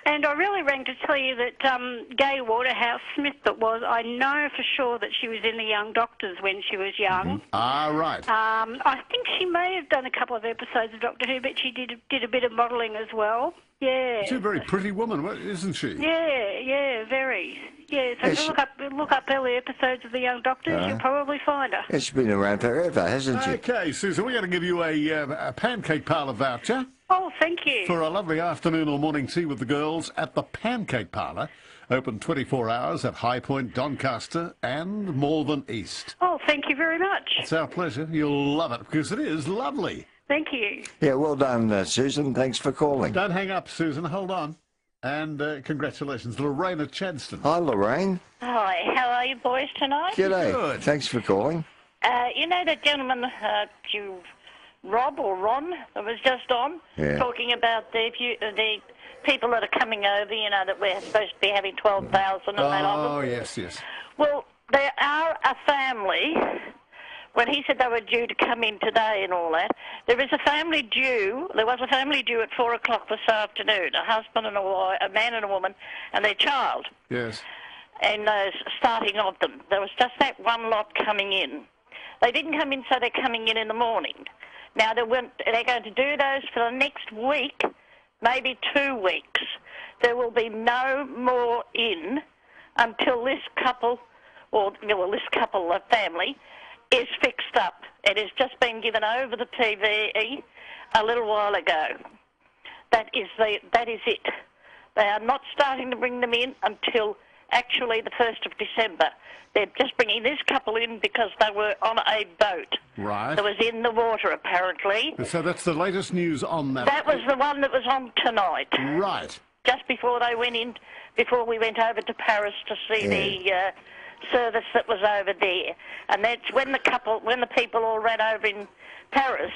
And I really rang to tell you that um, Gai Waterhouse Smith, that was, I know for sure that she was in The Young Doctors when she was young. Ah, right. Um, I think she may have done a couple of episodes of Doctor Who, but she did did a bit of modelling as well. Yeah. She's a very pretty woman, isn't she? Yeah, yeah, very. Yeah, so Yes, if you look up look up early episodes of The Young Doctors, Uh-huh. you'll probably find her. It's been around forever, hasn't she? Okay, Susan, we're going to give you a, uh, a pancake parlour voucher Oh, thank you. for a lovely afternoon or morning tea with the girls at the Pancake Parlour. Open 24 hours at High Point, Doncaster, and Malvern East. Oh, thank you very much. It's our pleasure. You'll love it because it is lovely. Thank you. Yeah, well done, uh, Susan. Thanks for calling. Don't hang up, Susan. Hold on. And uh, congratulations, Lorena Chadstone. Hi, Lorraine. Hi, how are you boys tonight? G'day. Thanks for calling. Uh, you know that gentleman, uh, you, Rob or Ron, that was just on, Yeah. talking about the uh, the people that are coming over. You know that we're supposed to be having twelve thousand and that of Oh, yes, yes. Well, there are a family. When he said they were due to come in today and all that, there is a family due. There was a family due at four o'clock this afternoon. A husband and a wife, a man and a woman, and their child Yes. and uh, starting of them. There was just that one lot coming in. They didn't come in, so they're coming in in the morning. Now they're going to do those for the next week, maybe two weeks. There will be no more in until this couple, or well, this couple of family, is fixed up. It has just been given over the TV a little while ago. That is the that is it. They are not starting to bring them in until actually the first of December. They're just bringing this couple in because they were on a boat Right. that was in the water apparently. So that's the latest news on that. That was the one that was on tonight. Right. Just before they went in, before we went over to Paris to see the uh, service that was over there, and that's when the couple, when the people all ran over in Paris.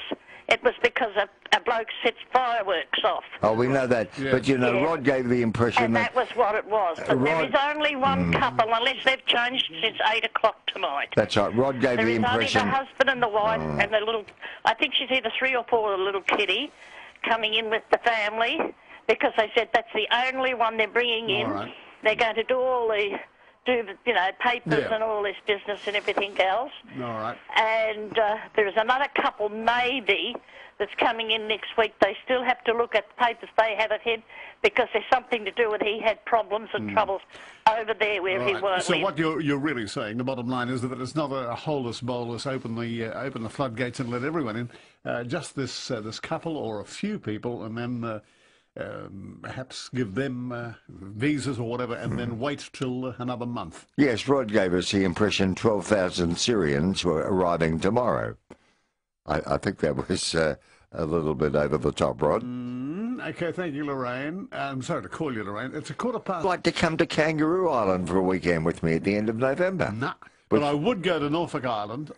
It was because a, a bloke sets fireworks off. Oh, we know that. But you know, Yeah. Rod gave the impression And that. that was what it was. But there Rod- is only one Mm. couple, unless they've changed since 8 o'clock tonight. That's right. Rod gave There the is only impression. the husband and the wife Oh. and the little. I think she's either three or four, the little kitty, coming in with the family because they said that's the only one they're bringing in. All right. They're going to do all the, do the, you know, papers Yeah. and all this business and everything else. All right. And uh, there is another couple, maybe, that's coming in next week. They still have to look at the papers they have at him because there's something to do with he had problems and troubles over there where he was. So what you're you're really saying, the bottom line is that it's not a, a holus bolus, open the uh, open the floodgates and let everyone in. Uh, just this uh, this couple or a few people, and then uh, um, perhaps give them uh, visas or whatever, and then wait till uh, another month. Yes, Rod gave us the impression 12,000 Syrians were arriving tomorrow. I, I think that was uh, a little bit over the top, Rod. Mm, okay, thank you, Lorraine. I'm sorry to call you Lorraine. It's a quarter past. I'd like to come to Kangaroo Island for a weekend with me at the end of November. Nah, but I would go to Norfolk Island.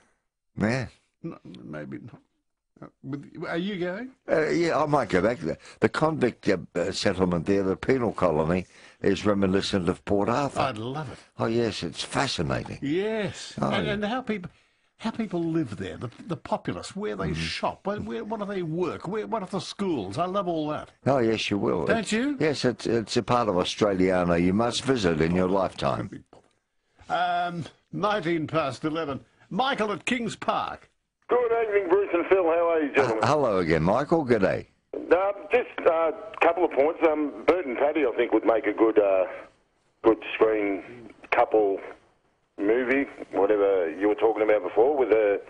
Yeah. N- Maybe not. Uh, with- Are you going? Uh, yeah, I might go back there. The convict uh, uh, settlement there, the penal colony, is reminiscent of Port Arthur. I'd love it. Oh, yes, it's fascinating. Yes, Oh, and, yeah. and how people how people live there, the the populace, where they shop, where, where what do they work, where what are the schools? I love all that. Oh, yes, you will. Don't It's- you? Yes, it's, it's a part of Australiana you must visit in your lifetime. Um, nineteen past eleven. Michael at Kings Park. Good evening, Bruce and Phil. How are you, gentlemen? Hello again, Michael. Good day. Uh, just a couple of points. Um, Bert and Patti, I think, would make a good, uh, good screen couple movie, whatever you were talking about before, with a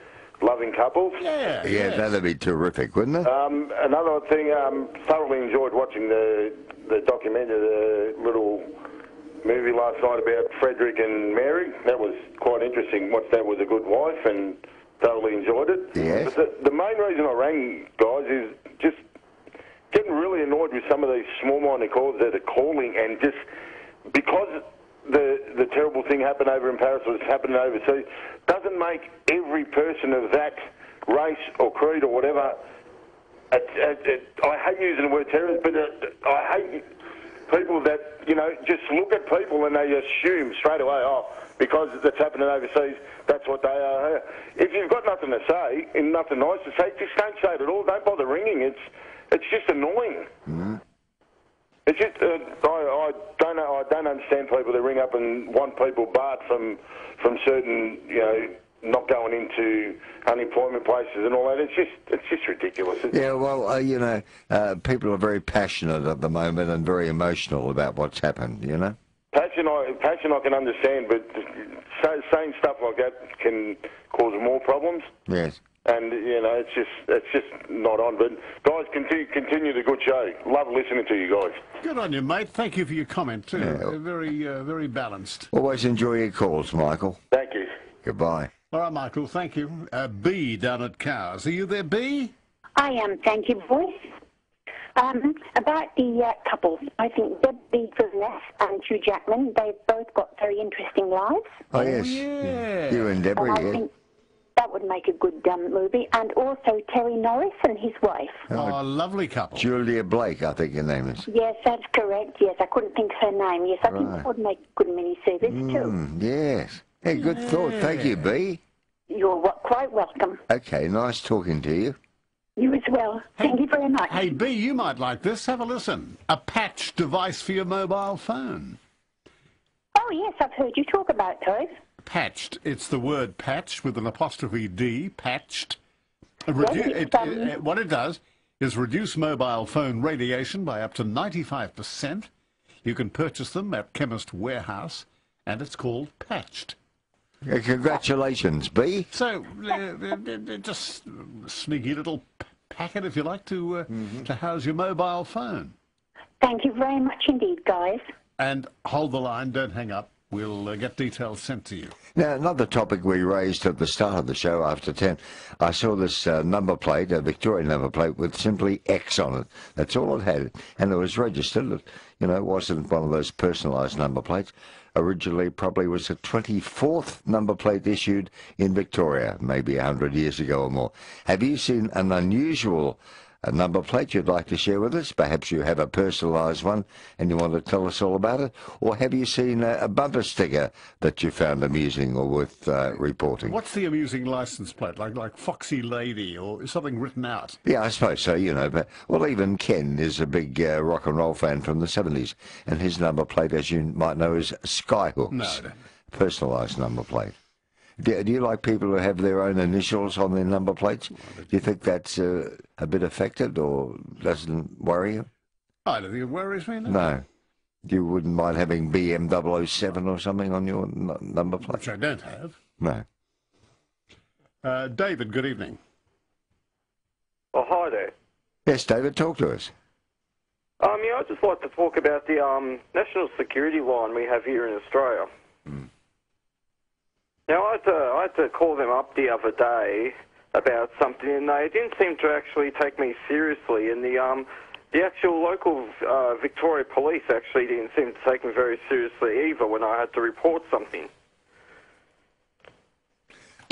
loving couples. Yeah, Yeah, that'd be terrific, wouldn't it? Um, another thing, um, thoroughly enjoyed watching the the documentary, the little movie last night about Frederick and Mary. That was quite interesting. Watched that with a good wife and thoroughly enjoyed it. Yes. But the, the main reason I rang, guys, is just getting really annoyed with some of these small-minded callers that are calling and just because the the terrible thing happened over in Paris was happening overseas doesn't make every person of that race or creed or whatever. It, it, it, I hate using the word terrorist, but it, I hate people that you know just look at people and they assume straight away, oh, because it's happening overseas, that's what they are. here. If you've got nothing to say and nothing nice to say, just don't say it at all. Don't bother ringing. It's it's just annoying. It's just uh, I, I don't know. I don't understand people that ring up and want people barred from from certain you know not going into unemployment places and all that. It's just it's just ridiculous. Yeah, well, uh, you know, uh, people are very passionate at the moment and very emotional about what's happened, you know? Passion, I, passion, I can understand, but saying stuff like that can cause more problems. Yes. And you know, it's just it's just not on. But guys, continue continue the good show. Love listening to you guys. Good on you, mate. Thank you for your comment too. Uh, Very uh, very balanced. Always enjoy your calls, Michael. Thank you. Goodbye. All right, Michael. Thank you. Uh, B down at Cowes. Are you there, B? I am, thank you, voice. Um, about the uh, couples, I think Debbie Furness and Hugh Jackman, they've both got very interesting lives. Oh, yes. yeah. You and Deborah, and I yeah. think that would make a good um, movie. And also Terry Norris and his wife. Oh, lovely couple. Julia Blake, I think your name is. Yes, that's correct. Yes, I couldn't think of her name. Yes, I think Right. that would make a good miniseries too. Mm, yes. Hey, good thought. Thank you, B. You're wa- quite welcome. Okay, nice talking to you. You as well. Thank you very much. Hey, B, you might like this. Have a listen. A patch device for your mobile phone. Oh, yes, I've heard you talk about those. Patched. It's the word patch with an apostrophe D. Patched. Yes, redu- it's, it- um, it- what it does is reduce mobile phone radiation by up to 95%. You can purchase them at Chemist Warehouse, and it's called Patched. Uh, congratulations, B. So, uh, they're, they're just a sneaky little packet, if you like, to uh, to house your mobile phone. Thank you very much indeed, guys. And hold the line, don't hang up. We'll uh, get details sent to you. Now, another topic we raised at the start of the show after 10, I saw this uh, number plate, a Victorian number plate with simply X on it. That's all it had. And it was registered. It, you know, it wasn't one of those personalised number plates. Originally probably was the 24th number plate issued in Victoria, maybe 100 years ago or more. Have you seen an unusual a number plate you'd like to share with us? Perhaps you have a personalised one and you want to tell us all about it? Or have you seen a, a bumper sticker that you found amusing or worth uh, reporting? What's the amusing license plate? Like like Foxy Lady or something written out? Yeah, I suppose so, you know. But Well, even Ken is a big uh, rock and roll fan from the 70s, and his number plate, as you might know, is Skyhooks. No, no. Personalised number plate. Do, do you like people who have their own initials on their number plates? Do you think that's uh, a bit affected or doesn't worry you? I don't think it worries me. No. No. You wouldn't mind having BM007 or something on your n- number plate? Which I don't have. No. Uh, David, good evening. Oh, hi there. Yes, David, talk to us. Um, yeah, I'd just like to talk about the um, national security line we have here in Australia. Now, I had, to, I had to call them up the other day about something, and they didn't seem to actually take me seriously. And the um, the actual local uh, Victoria Police actually didn't seem to take me very seriously either when I had to report something.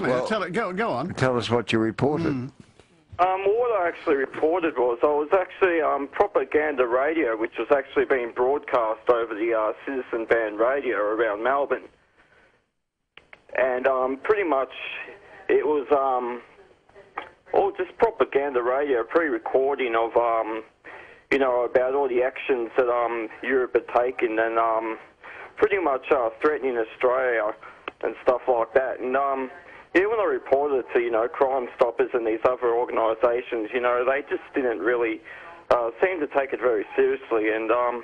Yeah, tell it, go, go on. Tell us what you reported. Um, what I actually reported was I was actually um, propaganda radio, which was actually being broadcast over the uh, citizen band radio around Melbourne, and um, pretty much it was um, all just propaganda radio, pre-recording of um, you know about all the actions that um, Europe had taken, and um, pretty much uh, threatening Australia and stuff like that, and um, yeah, when I reported to, you know, Crime Stoppers and these other organisations, you know, they just didn't really uh, seem to take it very seriously. And um,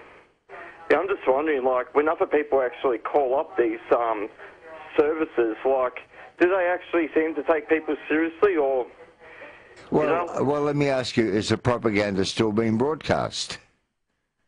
yeah, I'm just wondering, like, when other people actually call up these um, services, like, do they actually seem to take people seriously or... Well, well, let me ask you: Is the propaganda still being broadcast?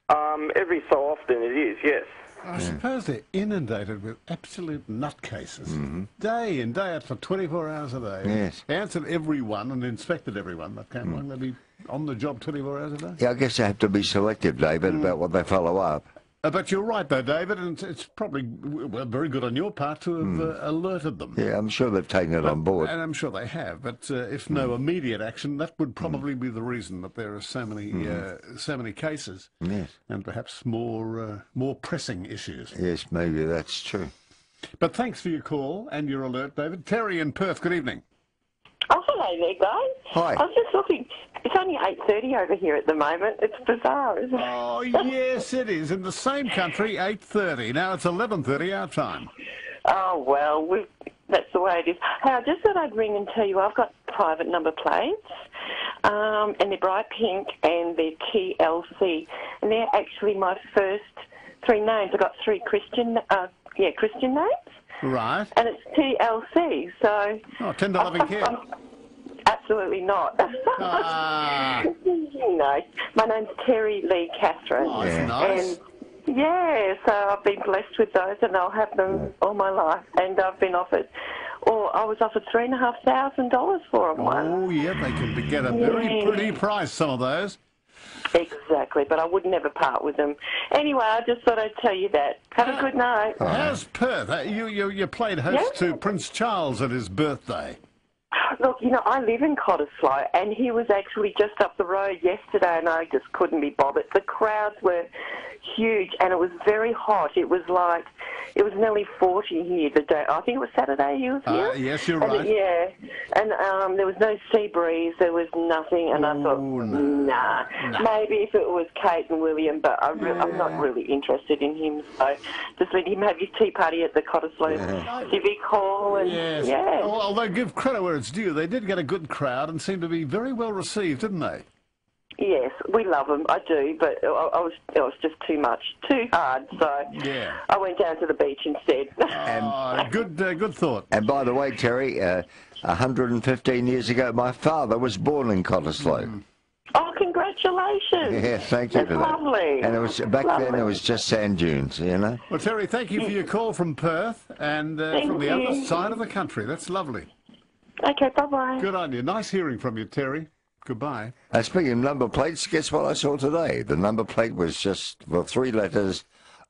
Um, every so often it is, yes. I suppose they're inundated with absolute nutcases, Mm-hmm. day in, day out for 24 hours a day. Yes. Answered everyone and inspected everyone. That can't mm. they be on the job 24 hours a day? Yeah, I guess they have to be selective, David, about what they follow up. Uh, but you're right, though, David, and it's, it's probably well, very good on your part to have uh, alerted them. Yeah, I'm sure they've taken it But- on board. And I'm sure they have. But uh, if no immediate action, that would probably be the reason that there are so many uh, so many cases, Yes. and perhaps more uh, more pressing issues. Yes, maybe that's true. But thanks for your call and your alert, David. Terry in Perth. Good evening. Oh, hello there, guys. Hi. I was just looking. It's only eight thirty over here at the moment. It's bizarre, isn't it? Oh yes, it is in the same country. Eight thirty. Now it's eleven thirty our time. Oh well, we that's the way it is. Hey, I just thought I'd ring and tell you I've got private number plates, um, and they're bright pink and they're TLC, and they're actually my first three names. I've got three Christian, uh, yeah, Christian names, Right. and it's TLC. So Oh, tender loving care. absolutely not. Ah. no, my name's Terry Lee Catherine. Oh, that's nice. And yeah, so I've been blessed with those, and I'll have them all my life. And I've been offered, or I was offered three and a half thousand dollars for them once. Oh yeah, they can get a very Yeah. pretty price. Some of those. Exactly, but I would never part with them. Anyway, I just thought I'd tell you that. Have a good night. How's Perth? You you you played host Yeah. to Prince Charles at his birthday. Look, you know, I live in Cottesloe, and he was actually just up the road yesterday, and I just couldn't be bothered. The crowds were huge, and it was very hot. It was like, it was nearly 40 here the day. I think it was Saturday he was here. Uh, yes, you're And, right. yeah, and um, there was no sea breeze, there was nothing, and I thought, nah, maybe if it was Kate and William, but I re- I'm not really interested in him, so just let him have his tea party at the Cottesloe Civic Hall, and Yes. yeah. Although give credit where it's due, they did get a good crowd and seemed to be very well received, didn't they? Yes, we love them. I do, but I, I was it was just too much, too hard. So Yeah. I went down to the beach instead. Oh, good uh, good thought. And by the way, Terry, uh, 115 years ago, my father was born in Cottesloe. oh, congratulations! Yeah, thank you That's for that. lovely. And it was back then. It was just sand dunes, you know. Well, Terry, thank you for your call from Perth and uh, from the you. other side of the country. That's lovely. Okay, bye bye. Good on you. Nice hearing from you, Terry. Goodbye. Uh, speaking of number plates, guess what I saw today? The number plate was just well three letters,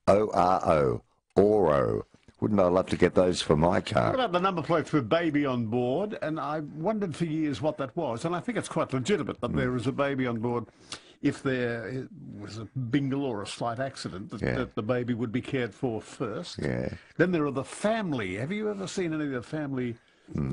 O R O, Oro. Wouldn't I love to get those for my car? What car? about the number plates with baby on board? And I wondered for years what that was. And I think it's quite legitimate that there is a baby on board. If there was a bingle or a slight accident, that, Yeah. that the baby would be cared for first. Yeah. Then there are the family. Have you ever seen any of the family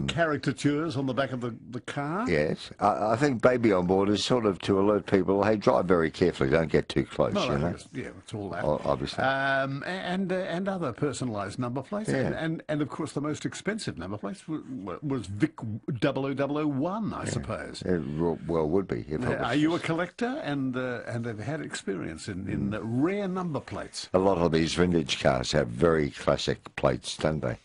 caricatures on the back of the, the car? Yes. I, I think baby on board is sort of to alert people, hey, drive very carefully, don't get too close, No, you know? it's, yeah, it's all that. Obviously. Um, and uh, and other personalised number plates. Yeah. And, and and of course the most expensive number plates was, Vic 0001, I suppose. It well would be. If Uh, Are you a collector and uh, and have had experience in, in uh, rare number plates? A lot of these vintage cars have very classic plates, don't they?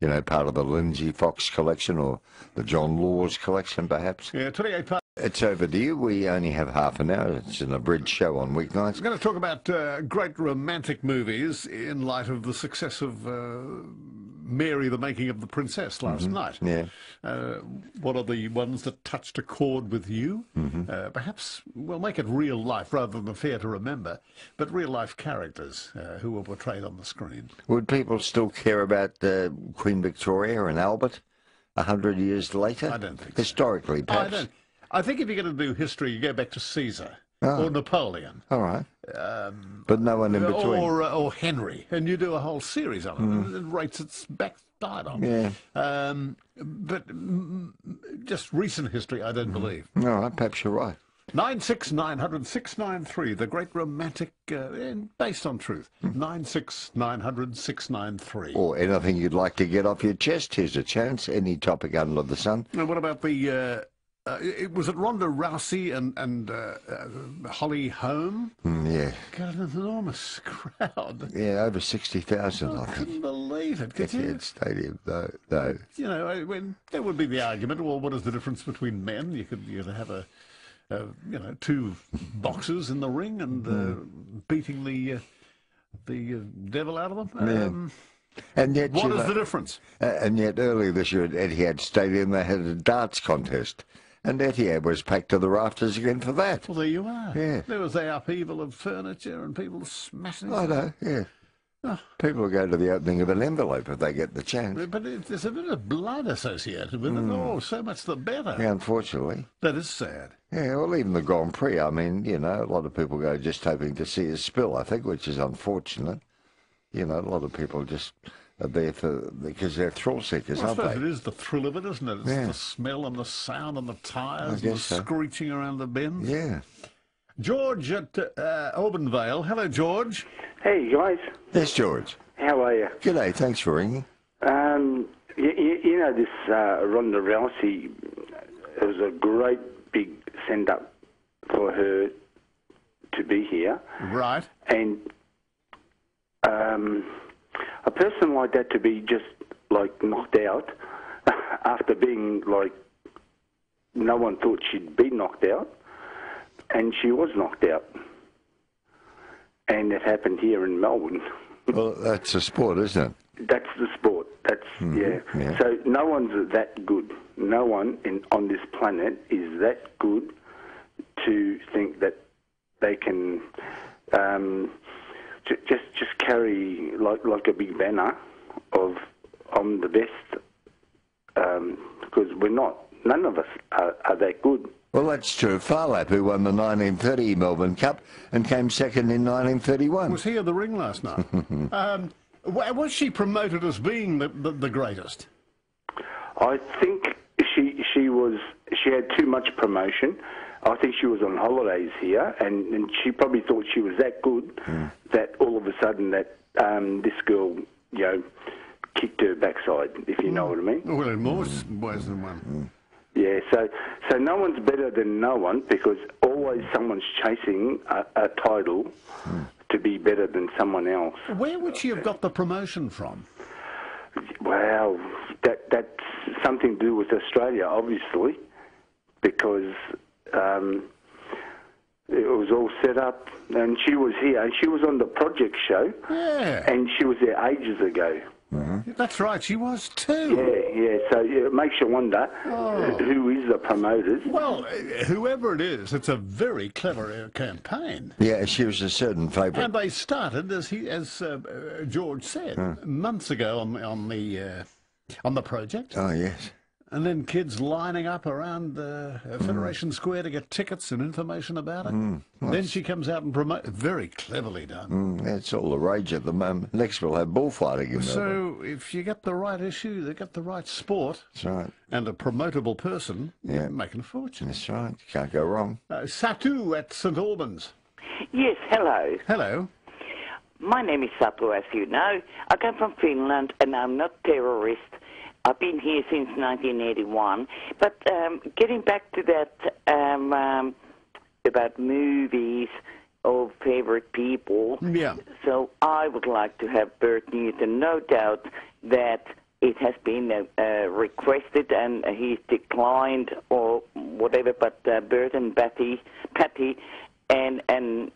You know, part of the Lindsay Fox collection or the John Laws collection, perhaps. Yeah, 28 parts. It's overdue. We only have half an hour. It's an abridged show on weeknights. We're going to talk about uh, great romantic movies in light of the success of uh, Mary, the Making of the Princess last Mhm. night. Yeah. Uh, what are the ones that touched a chord with you? Mhm. Uh, perhaps we'll make it real life rather than fair to remember, but real life characters uh, who were portrayed on the screen. Would people still care about uh, Queen Victoria and Albert a hundred years later? I don't think Historically, I perhaps. don't. I think if you're going to do history, you go back to Caesar Oh. or Napoleon. All right. Um, But no one in between. Or, uh, or Henry, and you do a whole series on it. Mm. It rates its back backside on. Yeah. Um, but mm, just recent history, I don't believe. All right, perhaps you're right. Nine six nine hundred six nine three. The great romantic, uh, based on truth. Nine six nine hundred six nine three. Or anything you'd like to get off your chest, here's a chance. Any topic under the sun. And what about the? Uh, uh, it was it Ronda Rousey and and uh, uh, Holly Holm? Mm, yeah. Got an enormous crowd. Yeah, over 60,000, I I couldn't believe it. Could you? Etihad Stadium, though. though. you know, I- when there would be the argument, well, what is the difference between men? You could you could have a, a you know, two boxers in the ring and uh, beating the uh, the uh, devil out of them. Yeah. Um, And yet, what is know- the difference? Uh, and yet, earlier this year at Etihad Stadium, they had a darts contest. And Etihad was packed to the rafters again for that. Well, there you are. Yeah. There was the upheaval of furniture and people smashing. I know, yeah. Oh. People go to the opening of an envelope if they get the chance. But it, there's a bit of blood associated with it. Oh, so much the better. Hmm. Yeah, unfortunately. That is sad. Yeah, well, even the Grand Prix, I mean, you know, a lot of people go just hoping to see a spill, I think, which is unfortunate. You know, a lot of people just are there for, because they're thrill seekers, Well, aren't they? it is the thrill of it, isn't it? It's Yeah. the smell and the sound and the tyres and the so. screeching around the bends. Yeah. George at uh, Auburn Hello, George. Hey guys, Yes, George. how are you? G'day, thanks for ringing. Um, you, you, you know this uh, Ronda Rousey. It was a great big send up for her to be here, Right. and um, a person like that to be just like knocked out after being like no one thought she'd be knocked out, and she was knocked out, and it happened here in Melbourne. Well, that's a sport, isn't it? That's the sport. That's yeah. yeah. So no one's that good. No one in, on this planet is that good to think that they can um, just just carry like like a big banner of I'm the best um, because we're not. None of us are, are that good. Well, that's true. Phar Lap, who won the 1930 Melbourne Cup and came second in 1931. Was he at the ring last night? um, wa- was she promoted as being the, the, the greatest? I think she she was she had too much promotion. I think she was on holidays here, and, and she probably thought she was that good hmm. that all of a sudden that um, this girl, you know, kicked her backside. If you know hmm. what I mean. Well, in more s- hmm. ways than one. Yeah. So so no one's better than no one because always someone's chasing a, a title to be better than someone else. Where would she have got the promotion from? Well, that that's something to do with Australia, obviously, because um, it was all set up, and she was here, and she was on the project show, Yeah. and she was there ages ago. That's right, she was too. Yeah, yeah. So yeah, it makes you wonder Oh. who is the promoters. Well, uh, whoever it is, it's a very clever uh, campaign. Yeah, she was a certain favourite. And they started, as he, as uh, uh, George said, months ago on the on the uh, on the project, Oh, yes. And then kids lining up around uh, Federation Square to get tickets and information about it. Mm, Then she comes out and promotes. Very cleverly done. Mm, that's all the rage at the moment. Next we'll have bullfighting in Melbourne. So if you get the right issue, they get the right sport, That's right. and a promotable person, Yeah. you're making a fortune. That's right. You Can't go wrong. Uh, Satu at St Albans. Yes, hello. Hello. My name is Satu, as you know. I come from Finland, and I'm not terrorist. I've been here since 1981. But um, getting back to that um, um, about movies of favorite people. Yeah. So I would like to have Bert Newton. No doubt that it has been uh, uh, requested and he's declined or whatever. But uh, Bert and Patti, Patti, and and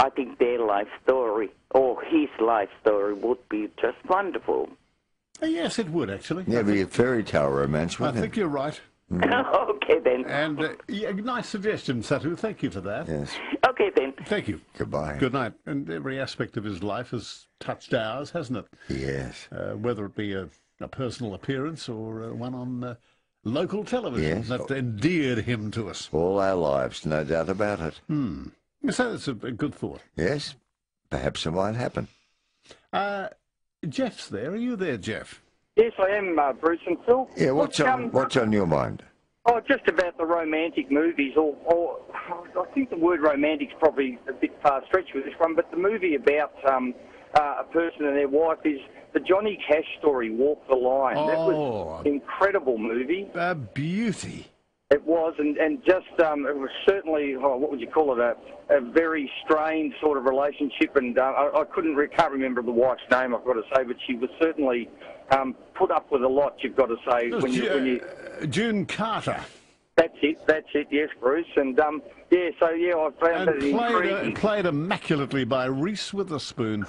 I think their life story or his life story would be just wonderful. Uh, yes, it would actually. Yeah, it'd be a fairy tale romance, I wouldn't think it? you're right. okay then. And uh, yeah, nice suggestion, Satu. Thank you for that. Yes. Okay then. Thank you. Goodbye. Good night. And every aspect of his life has touched ours, hasn't it? Yes. Uh, whether it be a, a personal appearance or uh, one on uh, local television Yes. that endeared him to us. All our lives, no doubt about it. Hmm. So that's a, a good thought. Yes. Perhaps it might happen. Uh, Jeff's there. Are you there, Jeff? Yes, I am, uh, Bruce and Phil. Yeah, what's on um, what's on your mind? Oh, just about the romantic movies, or, or I think the word romantic's probably a bit far stretched with this one, but the movie about um, uh, a person and their wife is the Johnny Cash story, Walk the Line. That Oh. was an incredible movie. A beauty. It was, and, and just um, it was certainly oh, what would you call it a, a very strained sort of relationship, and uh, I, I couldn't re- can't remember the wife's name I've got to say, but she was certainly um, put up with a lot. You've got to say when you, when you Uh, June Carter. that's it, that's it, yes, Bruce, and um, yeah, so yeah, I found And that played, intriguing. played immaculately by Reese Witherspoon.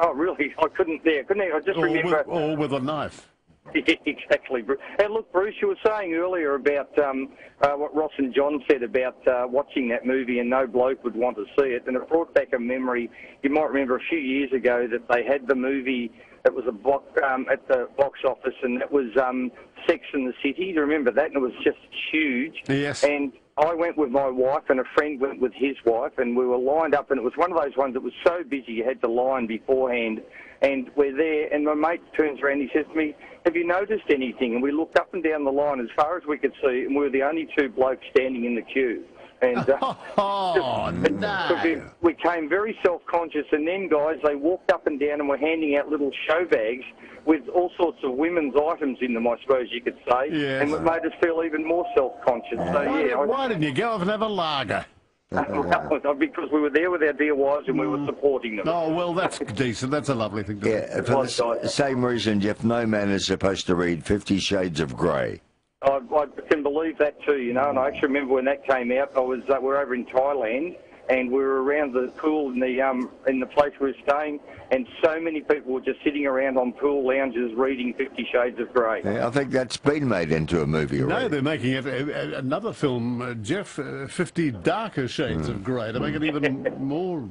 Oh, really? I couldn't there, couldn't I? I just Or remember. with, or with a knife. exactly. And look, Bruce, you were saying earlier about um, uh, what Ross and John said about uh, watching that movie and no bloke would want to see it. And it brought back a memory. You might remember a few years ago that they had the movie. that was a box, um, at the box office, and it was um, Sex in the City. Do you remember that? And it was just huge. Yes. And I went with my wife, and a friend went with his wife, and we were lined up. And it was one of those ones that was so busy you had to line beforehand. And we're there, and my mate turns around. He says to me, "Have you noticed anything?" And we looked up and down the line as far as we could see, and we were the only two blokes standing in the queue. And uh, Oh, because we, we came very self-conscious, and then guys, they walked up and down and were handing out little show bags with all sorts of women's items in them, I suppose you could say, Yes. and it made us feel even more self-conscious. So Why, yeah, I- why didn't you go off and have a lager? Well, because we were there with our dear wives and we were supporting them. Oh, well, that's decent. That's a lovely thing to Yeah, do. for the same reason, Jeff, no man is supposed to read Fifty Shades of Grey. I, I can believe that too, you know. And I actually remember when that came out. I was uh, we were over in Thailand, and we were around the pool in the um in the place we were staying, and so many people were just sitting around on pool lounges reading Fifty Shades of Grey. Yeah, I think that's been made into a movie No, already. they're making it uh, uh, another film, uh, Jeff, uh, 50 Darker Shades of Grey, to make it even more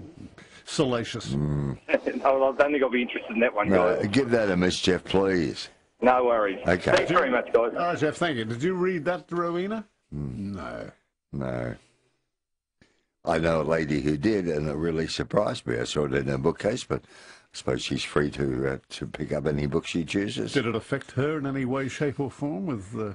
salacious. no, I don't think I'll be interested in that one, No, guys. give that a miss, Jeff, please. No worries. Okay. Thanks very much, guys. All right, Jeff, thank you. Did you read that, Rowena? No. No. I know a lady who did, and it really surprised me. I saw it in her bookcase, but I suppose she's free to uh, to pick up any book she chooses. Did it affect her in any way, shape, or form with uh,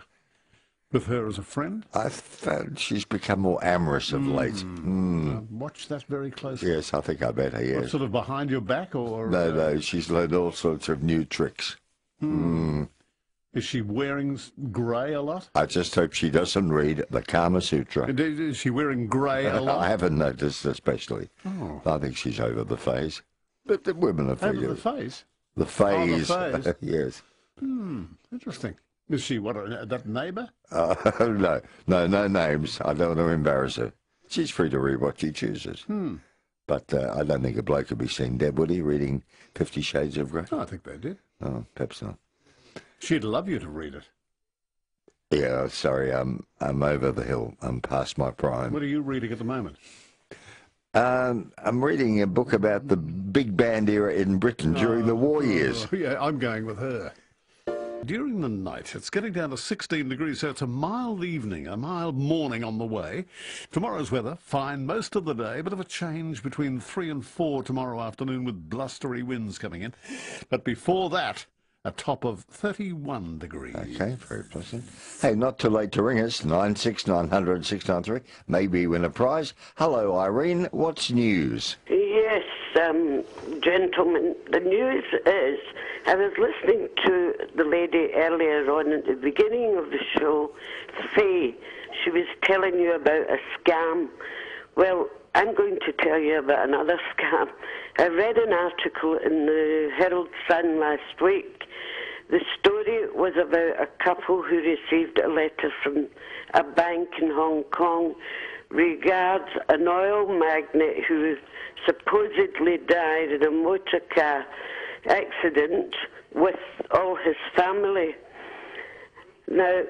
with her as a friend? I found she's become more amorous of late. Mm. Uh, watch that very closely. Yes, I think I better, What, yes. sort of behind your back, or No, uh, no, she's learned all sorts of new tricks. Mm. is she wearing grey a lot? I just hope she doesn't read the Kama Sutra. Is- she wearing grey a lot? I haven't noticed, especially. Oh. I think she's over the phase. But the women are Over the face. The phase. Oh, the phase. yes. Hmm, interesting. Is she what? Uh, that neighbour? Uh, no, no, no names. I don't want to embarrass her. She's free to read what she chooses. Hmm. But uh, I don't think a bloke could be seen dead, would he, reading Fifty Shades of Grey? Oh, I think they did. Oh, perhaps not. She'd love you to read it. Yeah, sorry, I'm I'm over the hill. I'm past my prime. What are you reading at the moment? Um, I'm reading a book about the big band era in Britain during the war years. Oh, yeah, I'm going with her. During the night, it's getting down to 16 degrees, so it's a mild evening, a mild morning on the way. Tomorrow's weather, fine most of the day, bit of a change between 3 and 4 tomorrow afternoon with blustery winds coming in. But before that, a top of 31 degrees. Okay, very pleasant. Hey, not too late to ring us, 96900 693. Maybe win a prize. Hello, Irene. What's news? Yes, um, gentlemen. The news is I was listening to the lady earlier on at the beginning of the show, Faye. She was telling you about a scam. Well, I'm going to tell you about another scam. I read an article in the Herald Sun last week. The story was about a couple who received a letter from a bank in Hong Kong regards an oil magnate who supposedly died in a motor car accident with all his family. Now,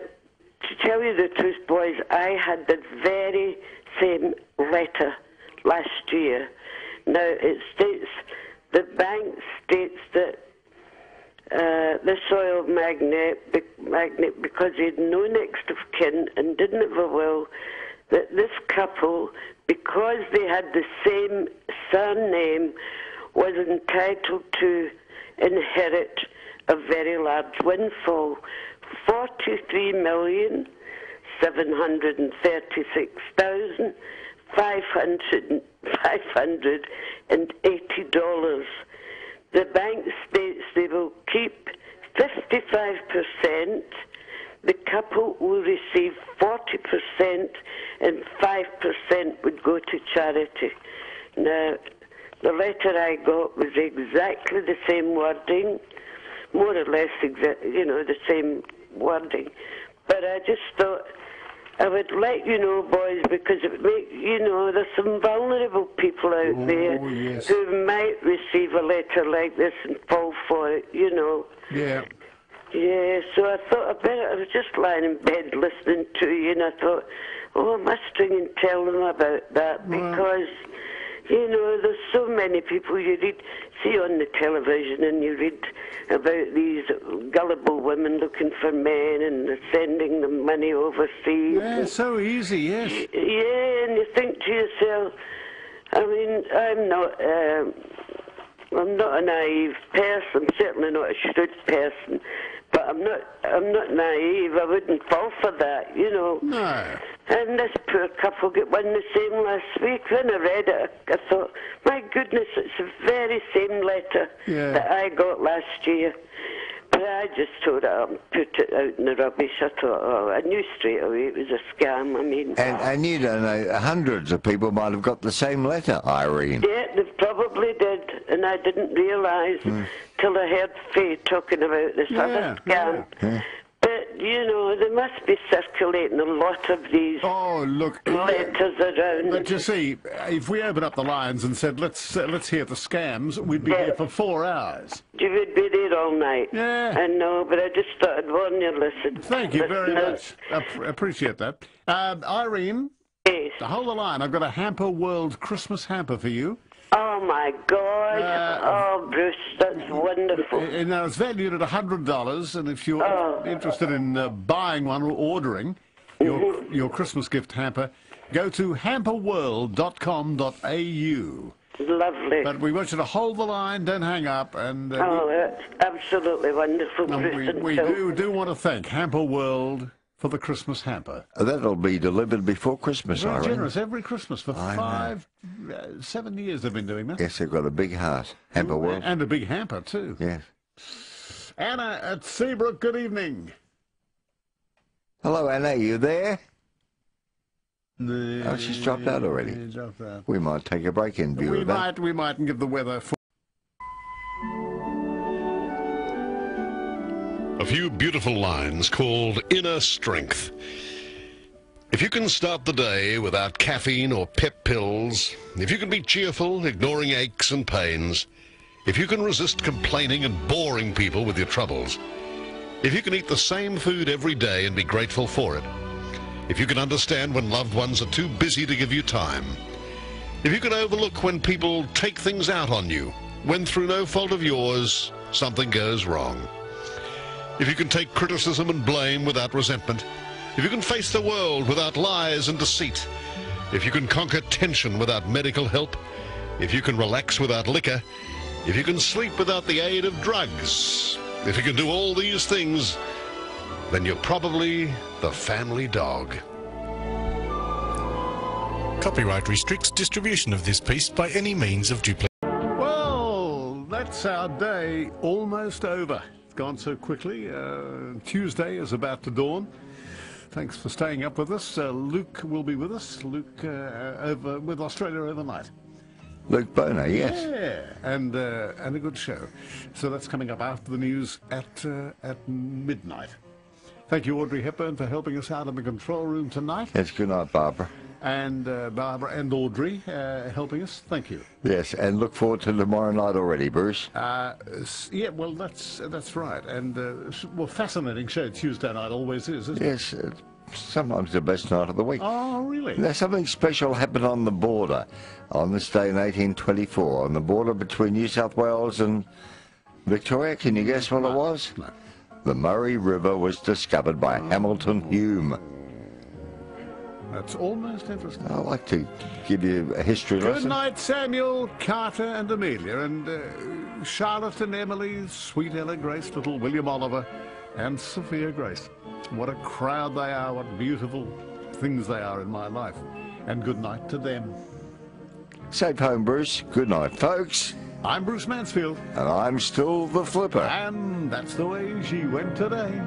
to tell you the truth, boys, I had the very same letter last year. Now, it states, the bank states that uh, this oil magnate, be, magnate, because he had no next of kin and didn't have a will, that this couple, because they had the same surname, was entitled to inherit a very large windfall. Forty-three million seven hundred and thirty-six thousand five hundred five hundred and eighty dollars. The bank states they will keep fifty-five percent. The couple will receive forty percent, and five percent would go to charity. Now, the letter I got was exactly the same wording, more or less, exa- you know, the same wording. But I just thought I would let you know, boys, because it make you know there's some vulnerable people out oh, there who might receive a letter like this and fall for it. You know. Yeah. Yeah, so I thought I better. I was just lying in bed listening to you, and I thought, oh, I must ring and tell them about that because, you know, there's so many people you read, see on the television, and you read about these gullible women looking for men and sending them money overseas. Yeah, so easy, yes. Yeah, and you think to yourself, I mean, I'm not, um, I'm not a naive person, certainly not a shrewd person, but I'm not, I'm not naive. I wouldn't fall for that, you know. No. And this poor couple got one the same last week. When I read it, I, thought, my goodness, it's the very same letter Yeah. that I got last year. But I just tore it up and put it out in the rubbish. I thought, oh, I knew straight away it was a scam. I mean, And, and you don't know, hundreds of people might have got the same letter, Irene. Yeah, probably did, and I didn't realise Hmm. till I heard Faye talking about this Yeah, other scam. But you know, they must be circulating a lot of these oh, look, letters around. But you see, if we open up the lines and said, let's, uh, let's hear the scams, we'd be here for four hours. You would be there all night. Yeah. I know, but I just thought I'd warn you, listen. Thank you very much. App- appreciate that. Um, Irene, yes. hold the line. I've got a Hamper World Christmas hamper for you. Oh my God! oh, Bruce, that's wonderful. Uh, now, it's valued at $100, and if you're Oh. interested in uh, buying one or ordering your, your Christmas gift hamper, go to hamperworld.com.au. Lovely. But we want you to hold the line, don't hang up, and uh, Oh, that's absolutely wonderful, and Bruce. we, and we Phil. do, do want to thank Hamper World for the Christmas hamper. That'll be delivered before Christmas, Very Irene. generous every Christmas for I know. Five, uh, seven years they've been doing that. Yes, they've got a big heart. Hamper World. And a big hamper, too. Yes. Anna at Seabrook, good evening. Hello, Anna, are you there? No, Oh, she's dropped out already. dropped out. We might take a break in view We of that. might, we might, and give the weather. For- A few beautiful lines called Inner Strength. If you can start the day without caffeine or pep pills, if you can be cheerful, ignoring aches and pains, if you can resist complaining and boring people with your troubles, if you can eat the same food every day and be grateful for it, if you can understand when loved ones are too busy to give you time, if you can overlook when people take things out on you, when through no fault of yours, something goes wrong, if you can take criticism and blame without resentment, if you can face the world without lies and deceit, if you can conquer tension without medical help, if you can relax without liquor, if you can sleep without the aid of drugs, if you can do all these things, then you're probably the family dog. Copyright restricts distribution of this piece by any means of duplicate. Well, that's our day almost over. It's gone so quickly. Uh, Tuesday is about to dawn. Thanks for staying up with us. Uh, Luke will be with us. Luke uh, over with Australia overnight. Luke Bona, yes. Yeah, and uh, and a good show. So that's coming up after the news at uh, at midnight. Thank you, Audrey Hepburn, for helping us out in the control room tonight, Yes, good night, Barbara. And uh, Barbara and Audrey uh, helping us. Thank you. Yes, and look forward to tomorrow night already, Bruce. Uh, yeah, well, that's that's right, and uh, well, fascinating show Tuesday night always is, isn't it? Yes, sometimes the best night of the week. Oh, really? There's something special happened on the border on this day in 1824, on the border between New South Wales and Victoria. Can you guess what it was? The Murray River was discovered by Hamilton Hume. That's almost interesting. I like to give you a history Good lesson. Good night, Samuel, Carter, and Amelia, and uh, Charlotte and Emily, sweet Ella Grace, little William Oliver, and Sophia Grace. What a crowd they are, what beautiful things they are in my life. And good night to them. Safe home, Bruce. Good night, folks. I'm Bruce Mansfield, And I'm still the flipper. and that's the way she went today.